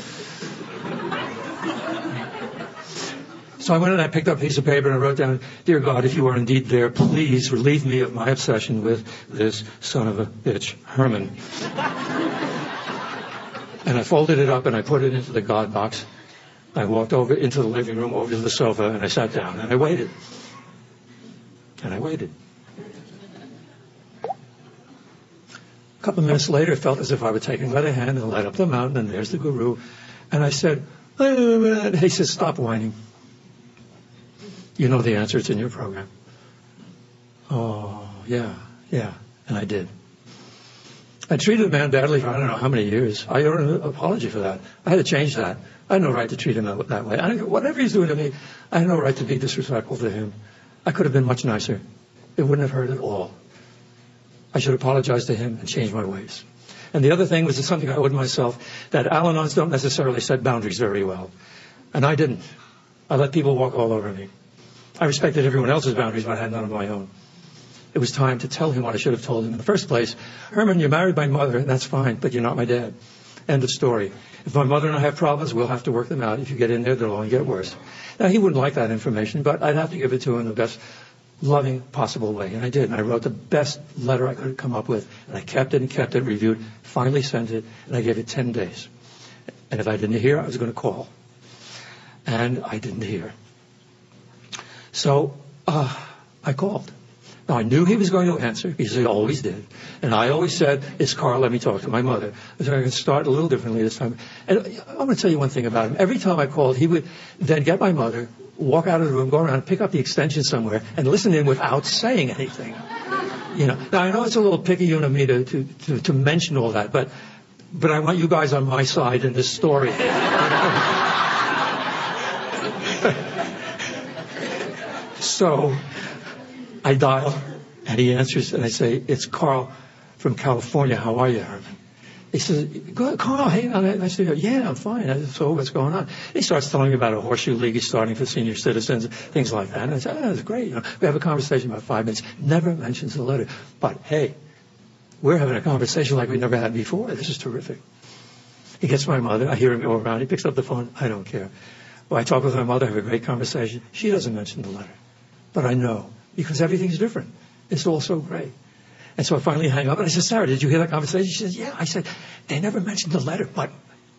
[SPEAKER 1] So I went and I picked up a piece of paper and I wrote down, Dear God, if you are indeed there, please relieve me of my obsession with this son of a bitch, Herman. and I folded it up and I put it into the God box. I walked over into the living room, over to the sofa, and I sat down and I waited. And I waited. A couple of minutes later, it felt as if I were taken by the hand and led up the mountain, and there's the guru. And I said. He says, stop whining. You know the answer. It's in your program. Oh, yeah, yeah. And I did. I treated the man badly for I don't know how many years. I owe an apology for that. I had to change that. I had no right to treat him that, way. I whatever he's doing to me, I had no right to be disrespectful to him. I could have been much nicer. It wouldn't have hurt at all. I should apologize to him and change my ways. And the other thing was something I owed myself that Al-Anons don't necessarily set boundaries very well. And I didn't. I let people walk all over me. I respected everyone else's boundaries, but I had none of my own. It was time to tell him what I should have told him in the first place. Herman, you married my mother, and that's fine, but you're not my dad. End of story. If my mother and I have problems, we'll have to work them out. If you get in there, they'll only get worse. Now, he wouldn't like that information, but I'd have to give it to him in the best loving possible way. And I did. And I wrote the best letter I could come up with. And I kept it and kept it, reviewed, finally sent it, and I gave it 10 days. And if I didn't hear, I was going to call. And I didn't hear. So uh, I called. Now, I knew he was going to answer because he always did. And I always said, it's Carl, let me talk to my mother. So I could start a little differently this time. And I'm going to tell you one thing about him. Every time I called, he would then get my mother, walk out of the room, go around, pick up the extension somewhere, and listen in without saying anything. You know, now I know it's a little picky of me to, to, to, to mention all that, but, but I want you guys on my side in this story. so, I dial, and he answers, and I say, it's Carl from California. How are you, Herman? He says, Carl, hey, I say, yeah, I'm fine. I said, so oh, what's going on? He starts telling me about a horseshoe league he's starting for senior citizens, things like that. And I said, oh, that's great. You know, we have a conversation about five minutes. Never mentions the letter. But hey, we're having a conversation like we never had before. This is terrific. He gets my mother. I hear him go around. He picks up the phone. I don't care. Well, I talk with my mother, have a great conversation. She doesn't mention the letter. But I know because everything's different. It's all so great. And so I finally hang up and I said, Sarah, did you hear that conversation? She says, yeah. I said, they never mentioned the letter, but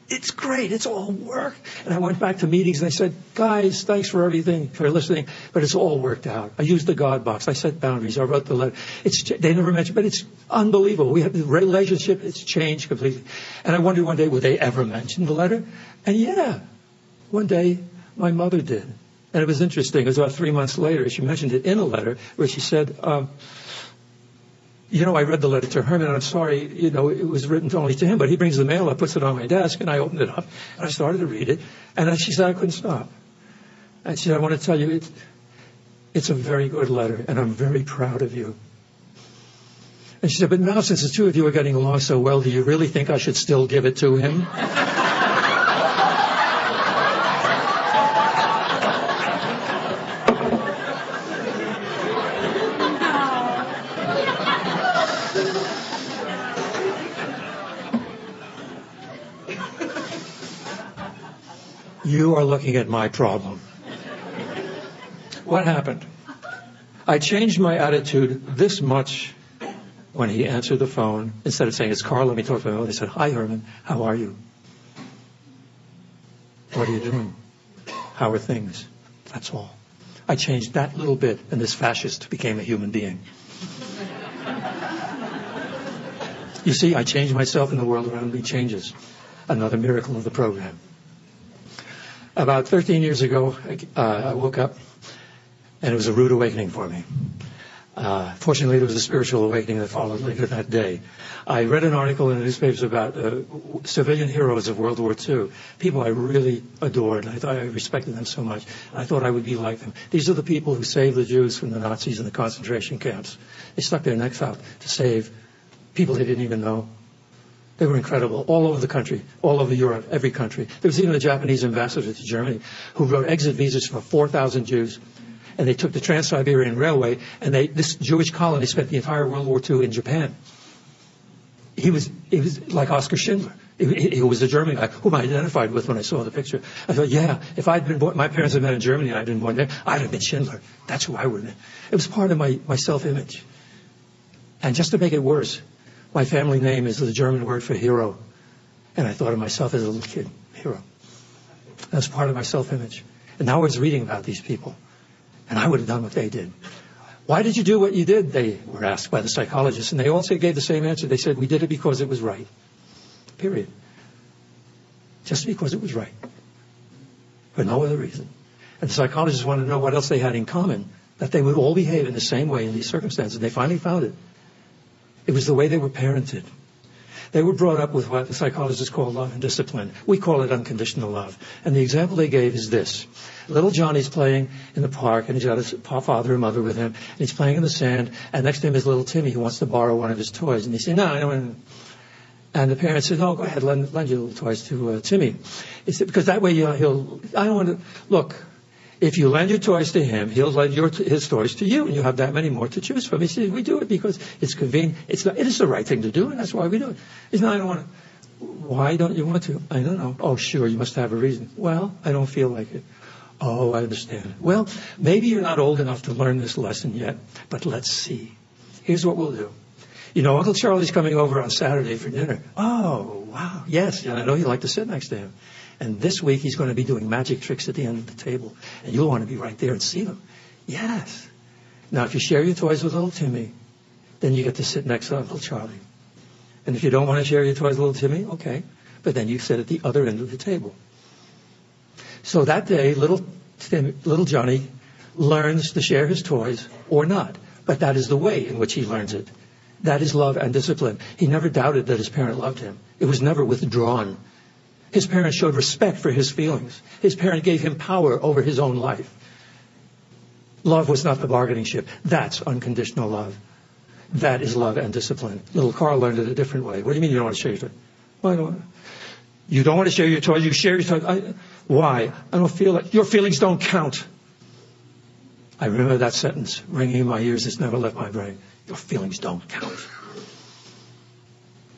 [SPEAKER 1] it's great. It's all work. And I went back to meetings and I said, guys, thanks for everything, for listening, but it's all worked out. I used the God box. I set boundaries. I wrote the letter. It's, they never mentioned, but it's unbelievable. We have the relationship. It's changed completely. And I wondered one day, would they ever mention the letter? And yeah, one day my mother did. And it was interesting. It was about three months later. She mentioned it in a letter where she said, um, you know, I read the letter to Herman, and I'm sorry, you know, it was written only to him, but he brings the mail up, puts it on my desk, and I opened it up, and I started to read it, and then she said I couldn't stop. And she said, I want to tell you, it's, it's a very good letter, and I'm very proud of you. And she said, but now since the two of you are getting along so well, do you really think I should still give it to him? You are looking at my problem. What happened? I changed my attitude this much when he answered the phone. Instead of saying, it's Carl, let me talk to him. They said, hi, Herman. How are you? What are you doing? How are things? That's all. I changed that little bit, and this fascist became a human being. You see, I changed myself, and the world around me changes. Another miracle of the program. About 13 years ago, uh, I woke up and it was a rude awakening for me. Uh, fortunately, there was a spiritual awakening that followed later that day. I read an article in the newspapers about uh, civilian heroes of World War II, people I really adored. I thought I respected them so much. I thought I would be like them. These are the people who saved the Jews from the Nazis in the concentration camps. They stuck their necks out to save people they didn't even know. They were incredible all over the country, all over Europe, every country. There was even a Japanese ambassador to Germany who wrote exit visas for 4,000 Jews. And they took the Trans-Siberian Railway, and they, this Jewish colony spent the entire World War II in Japan. He was, he was like Oskar Schindler. He, he was a German guy whom I identified with when I saw the picture. I thought, yeah, if I'd been born, my parents had met in Germany and I'd been born there, I'd have been Schindler. That's who I would have been. It was part of my, my self-image. And just to make it worse, my family name is the German word for hero. And I thought of myself as a little kid, hero. That's part of my self-image. And now I was reading about these people. And I would have done what they did. Why did you do what you did? They were asked by the psychologist, and they all gave the same answer. They said, We did it because it was right. Period. Just because it was right. For no other reason. And the psychologists wanted to know what else they had in common, that they would all behave in the same way in these circumstances. And they finally found it. It was the way they were parented. They were brought up with what the psychologists call love and discipline. We call it unconditional love. And the example they gave is this. Little Johnny's playing in the park, and he's got his father and mother with him, and he's playing in the sand, and next to him is little Timmy who wants to borrow one of his toys. And he says, no, I don't and the parents said, "No, go ahead, lend, lend your little toys to uh, Timmy." Said, "Because that way you'll, he'll. I don't want to look. If you lend your toys to him, he'll lend your, his toys to you, and you have that many more to choose from. He says, we do it because it's convenient. It's not, it is the right thing to do, and that's why we do it. He's not, I don't want to. Why don't you want to? I don't know. Oh, sure, you must have a reason. Well, I don't feel like it. Oh, I understand. Well, maybe you're not old enough to learn this lesson yet, but let's see. Here's what we'll do. You know, Uncle Charlie's coming over on Saturday for dinner. Oh, wow. Yes, and I know you like to sit next to him. And this week he's going to be doing magic tricks at the end of the table. And you'll want to be right there and see them. Yes. Now, if you share your toys with little Timmy, then you get to sit next to Uncle Charlie. And if you don't want to share your toys with little Timmy, okay. But then you sit at the other end of the table. So that day, little, Tim, little Johnny learns to share his toys or not. But that is the way in which he learns it. That is love and discipline. He never doubted that his parent loved him. It was never withdrawn. His parents showed respect for his feelings. His parent gave him power over his own life. Love was not the bargaining chip. That's unconditional love. That is love and discipline. Little Carl learned it a different way. What do you mean you don't want to share your toys? Why don't you don't want to share your toys? You share your toys. I, why? I don't feel like your feelings don't count. I remember that sentence ringing in my ears. It's never left my brain. Your feelings don't count.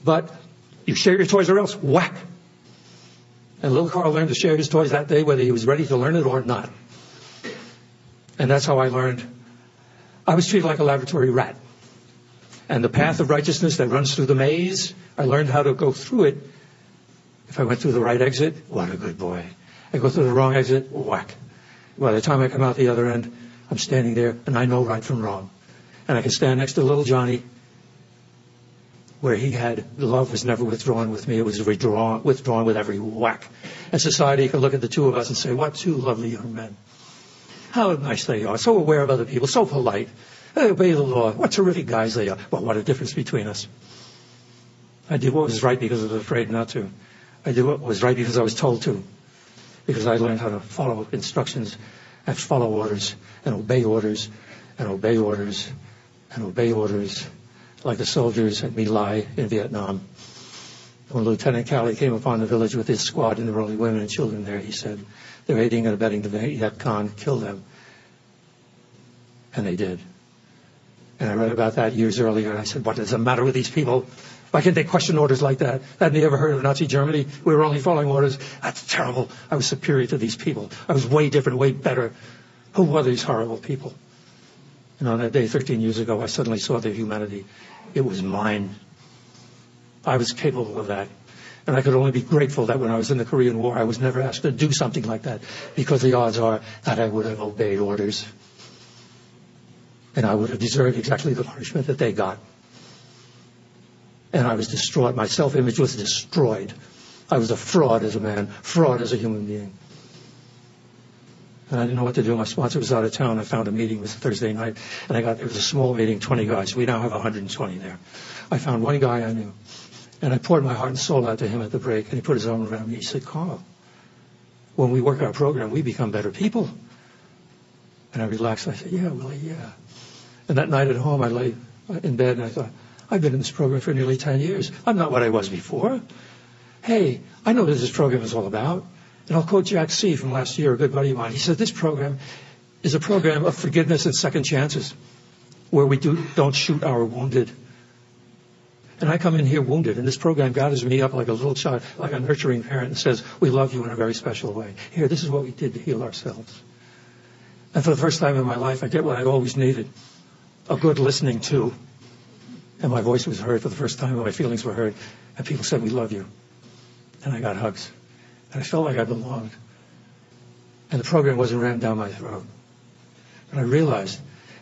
[SPEAKER 1] But you share your toys or else whack. And little Carl learned to share his toys that day, whether he was ready to learn it or not. And that's how I learned. I was treated like a laboratory rat. And the path of righteousness that runs through the maze, I learned how to go through it. If I went through the right exit, what a good boy. I go through the wrong exit, whack. By the time I come out the other end, I'm standing there and I know right from wrong. And I can stand next to little Johnny where he had love was never withdrawn with me. It was withdrawn, withdrawn with every whack. And society could look at the two of us and say, what two lovely young men. How nice they are. So aware of other people. So polite. They obey the law. What terrific guys they are. But what a difference between us. I did what was right because I was afraid not to. I did what was right because I was told to. Because I learned how to follow instructions and follow orders and obey orders and obey orders and obey orders like the soldiers at My Lai in Vietnam. When Lieutenant Calley came upon the village with his squad and there were only women and children there, he said, they're aiding and abetting the Viet Cong, kill them. And they did. And I read about that years earlier, and I said, what is the matter with these people? Why can't they question orders like that? Hadn't they ever heard of Nazi Germany? We were only following orders. That's terrible. I was superior to these people. I was way different, way better. Who were these horrible people? And on that day, 13 years ago, I suddenly saw their humanity. It was mine. I was capable of that. And I could only be grateful that when I was in the Korean War, I was never asked to do something like that because the odds are that I would have obeyed orders. And I would have deserved exactly the punishment that they got. And I was destroyed. My self-image was destroyed. I was a fraud as a man, fraud as a human being. And I didn't know what to do. My sponsor was out of town. I found a meeting. It was Thursday night. And I got, it was a small meeting, 20 guys. We now have 120 there. I found one guy I knew. And I poured my heart and soul out to him at the break. And he put his arm around me. He said, Carl, when we work our program, we become better people. And I relaxed. I said, yeah, Willie, yeah. And that night at home, I lay in bed and I thought, I've been in this program for nearly 10 years. I'm not what I was before. Hey, I know what this program is all about. And I'll quote Jack C. from last year, a good buddy of mine. He said, this program is a program of forgiveness and second chances where we do, don't shoot our wounded. And I come in here wounded, and this program gathers me up like a little child, like a nurturing parent, and says, we love you in a very special way. Here, this is what we did to heal ourselves. And for the first time in my life, I get what I always needed. A good listening to. And my voice was heard for the first time, and my feelings were heard. And people said, we love you. And I got hugs. And I felt like I belonged. And the program wasn't rammed down my throat. But I realized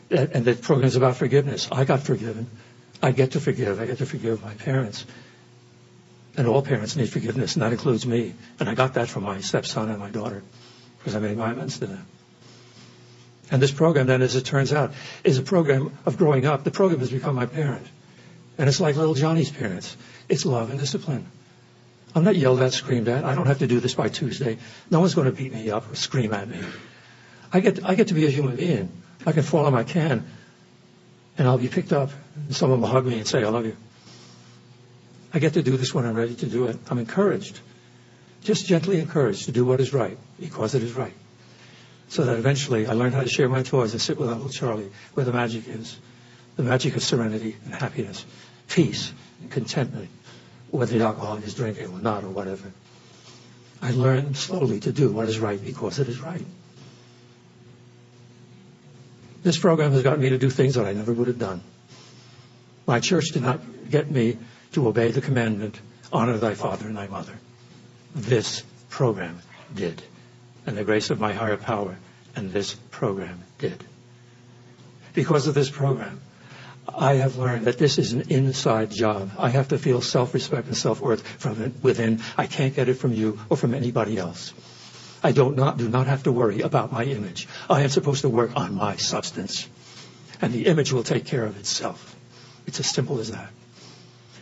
[SPEAKER 1] that, And the program is about forgiveness. I got forgiven. I get to forgive. I get to forgive my parents. And all parents need forgiveness, and that includes me. And I got that from my stepson and my daughter because I made my amends to them. And this program, then, as it turns out, is a program of growing up. The program has become my parent. And it's like little Johnny's parents. It's love and discipline. I'm not yelled at, screamed at. I don't have to do this by Tuesday. No one's going to beat me up or scream at me. I get, I get to be a human being. I can fall on my can, and I'll be picked up, and someone will hug me and say, I love you. I get to do this when I'm ready to do it. I'm encouraged, just gently encouraged to do what is right because it is right. So that eventually I learned how to share my toys and sit with Uncle Charlie where the magic is. The magic of serenity and happiness, peace and contentment whether the alcohol is drinking or not or whatever. I learned slowly to do what is right because it is right. This program has gotten me to do things that I never would have done. My church did not get me to obey the commandment, honor thy father and thy mother. This program did. And the grace of my higher power and this program did. Because of this program, I have learned that this is an inside job. I have to feel self-respect and self-worth from within. I can't get it from you or from anybody else. I don't not, do not have to worry about my image. I am supposed to work on my substance. And the image will take care of itself. It's as simple as that.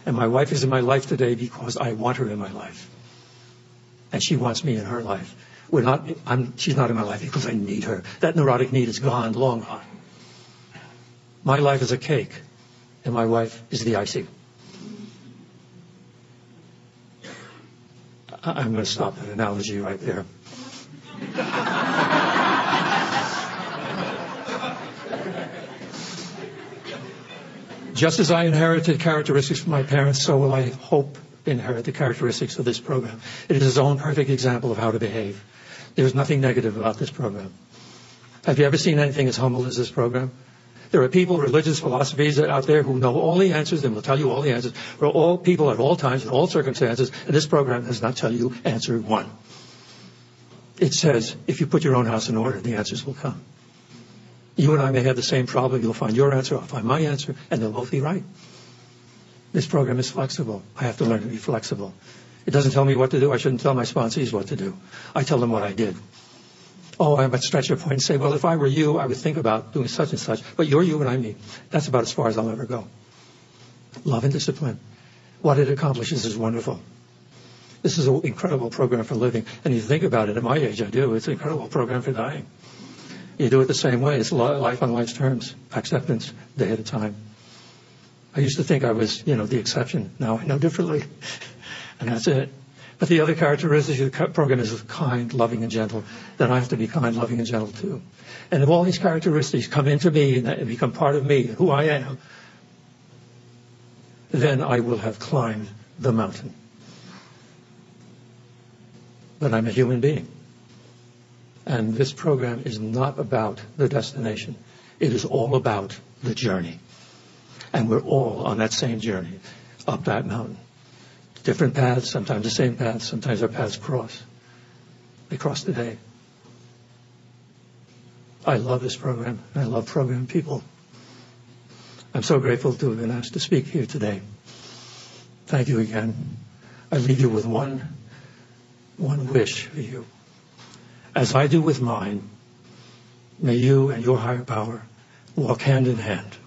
[SPEAKER 1] And my wife is in my life today because I want her in my life. And she wants me in her life. We're not, I'm, she's not in my life because I need her. That neurotic need is gone, long gone. My life is a cake, and my wife is the icing. I'm going to stop that analogy right there. Just as I inherited characteristics from my parents, so will I hope inherit the characteristics of this program. It is its own perfect example of how to behave. There's nothing negative about this program. Have you ever seen anything as humble as this program? There are people, religious philosophies out there who know all the answers and will tell you all the answers for all people at all times in all circumstances, and this program does not tell you answer one. It says, if you put your own house in order, the answers will come. You and I may have the same problem. You'll find your answer, I'll find my answer, and they'll both be right. This program is flexible. I have to learn to be flexible. It doesn't tell me what to do. I shouldn't tell my sponsees what to do. I tell them what I did oh, I might stretch your point and say, well, if I were you, I would think about doing such and such. But you're you and I'm me. That's about as far as I'll ever go. Love and discipline. What it accomplishes is wonderful. This is an incredible program for living. And you think about it, at my age I do, it's an incredible program for dying. You do it the same way. It's life on life's terms, acceptance, day at a time. I used to think I was, you know, the exception. Now I know differently. and that's it. But the other characteristic of the program is kind, loving, and gentle. Then I have to be kind, loving, and gentle too. And if all these characteristics come into me and become part of me, who I am, then I will have climbed the mountain. But I'm a human being. And this program is not about the destination. It is all about the journey. And we're all on that same journey up that mountain different paths, sometimes the same paths, sometimes our paths cross. They cross today. I love this program. I love program people. I'm so grateful to have been asked to speak here today. Thank you again. I leave you with one, one wish for you. As I do with mine, may you and your higher power walk hand in hand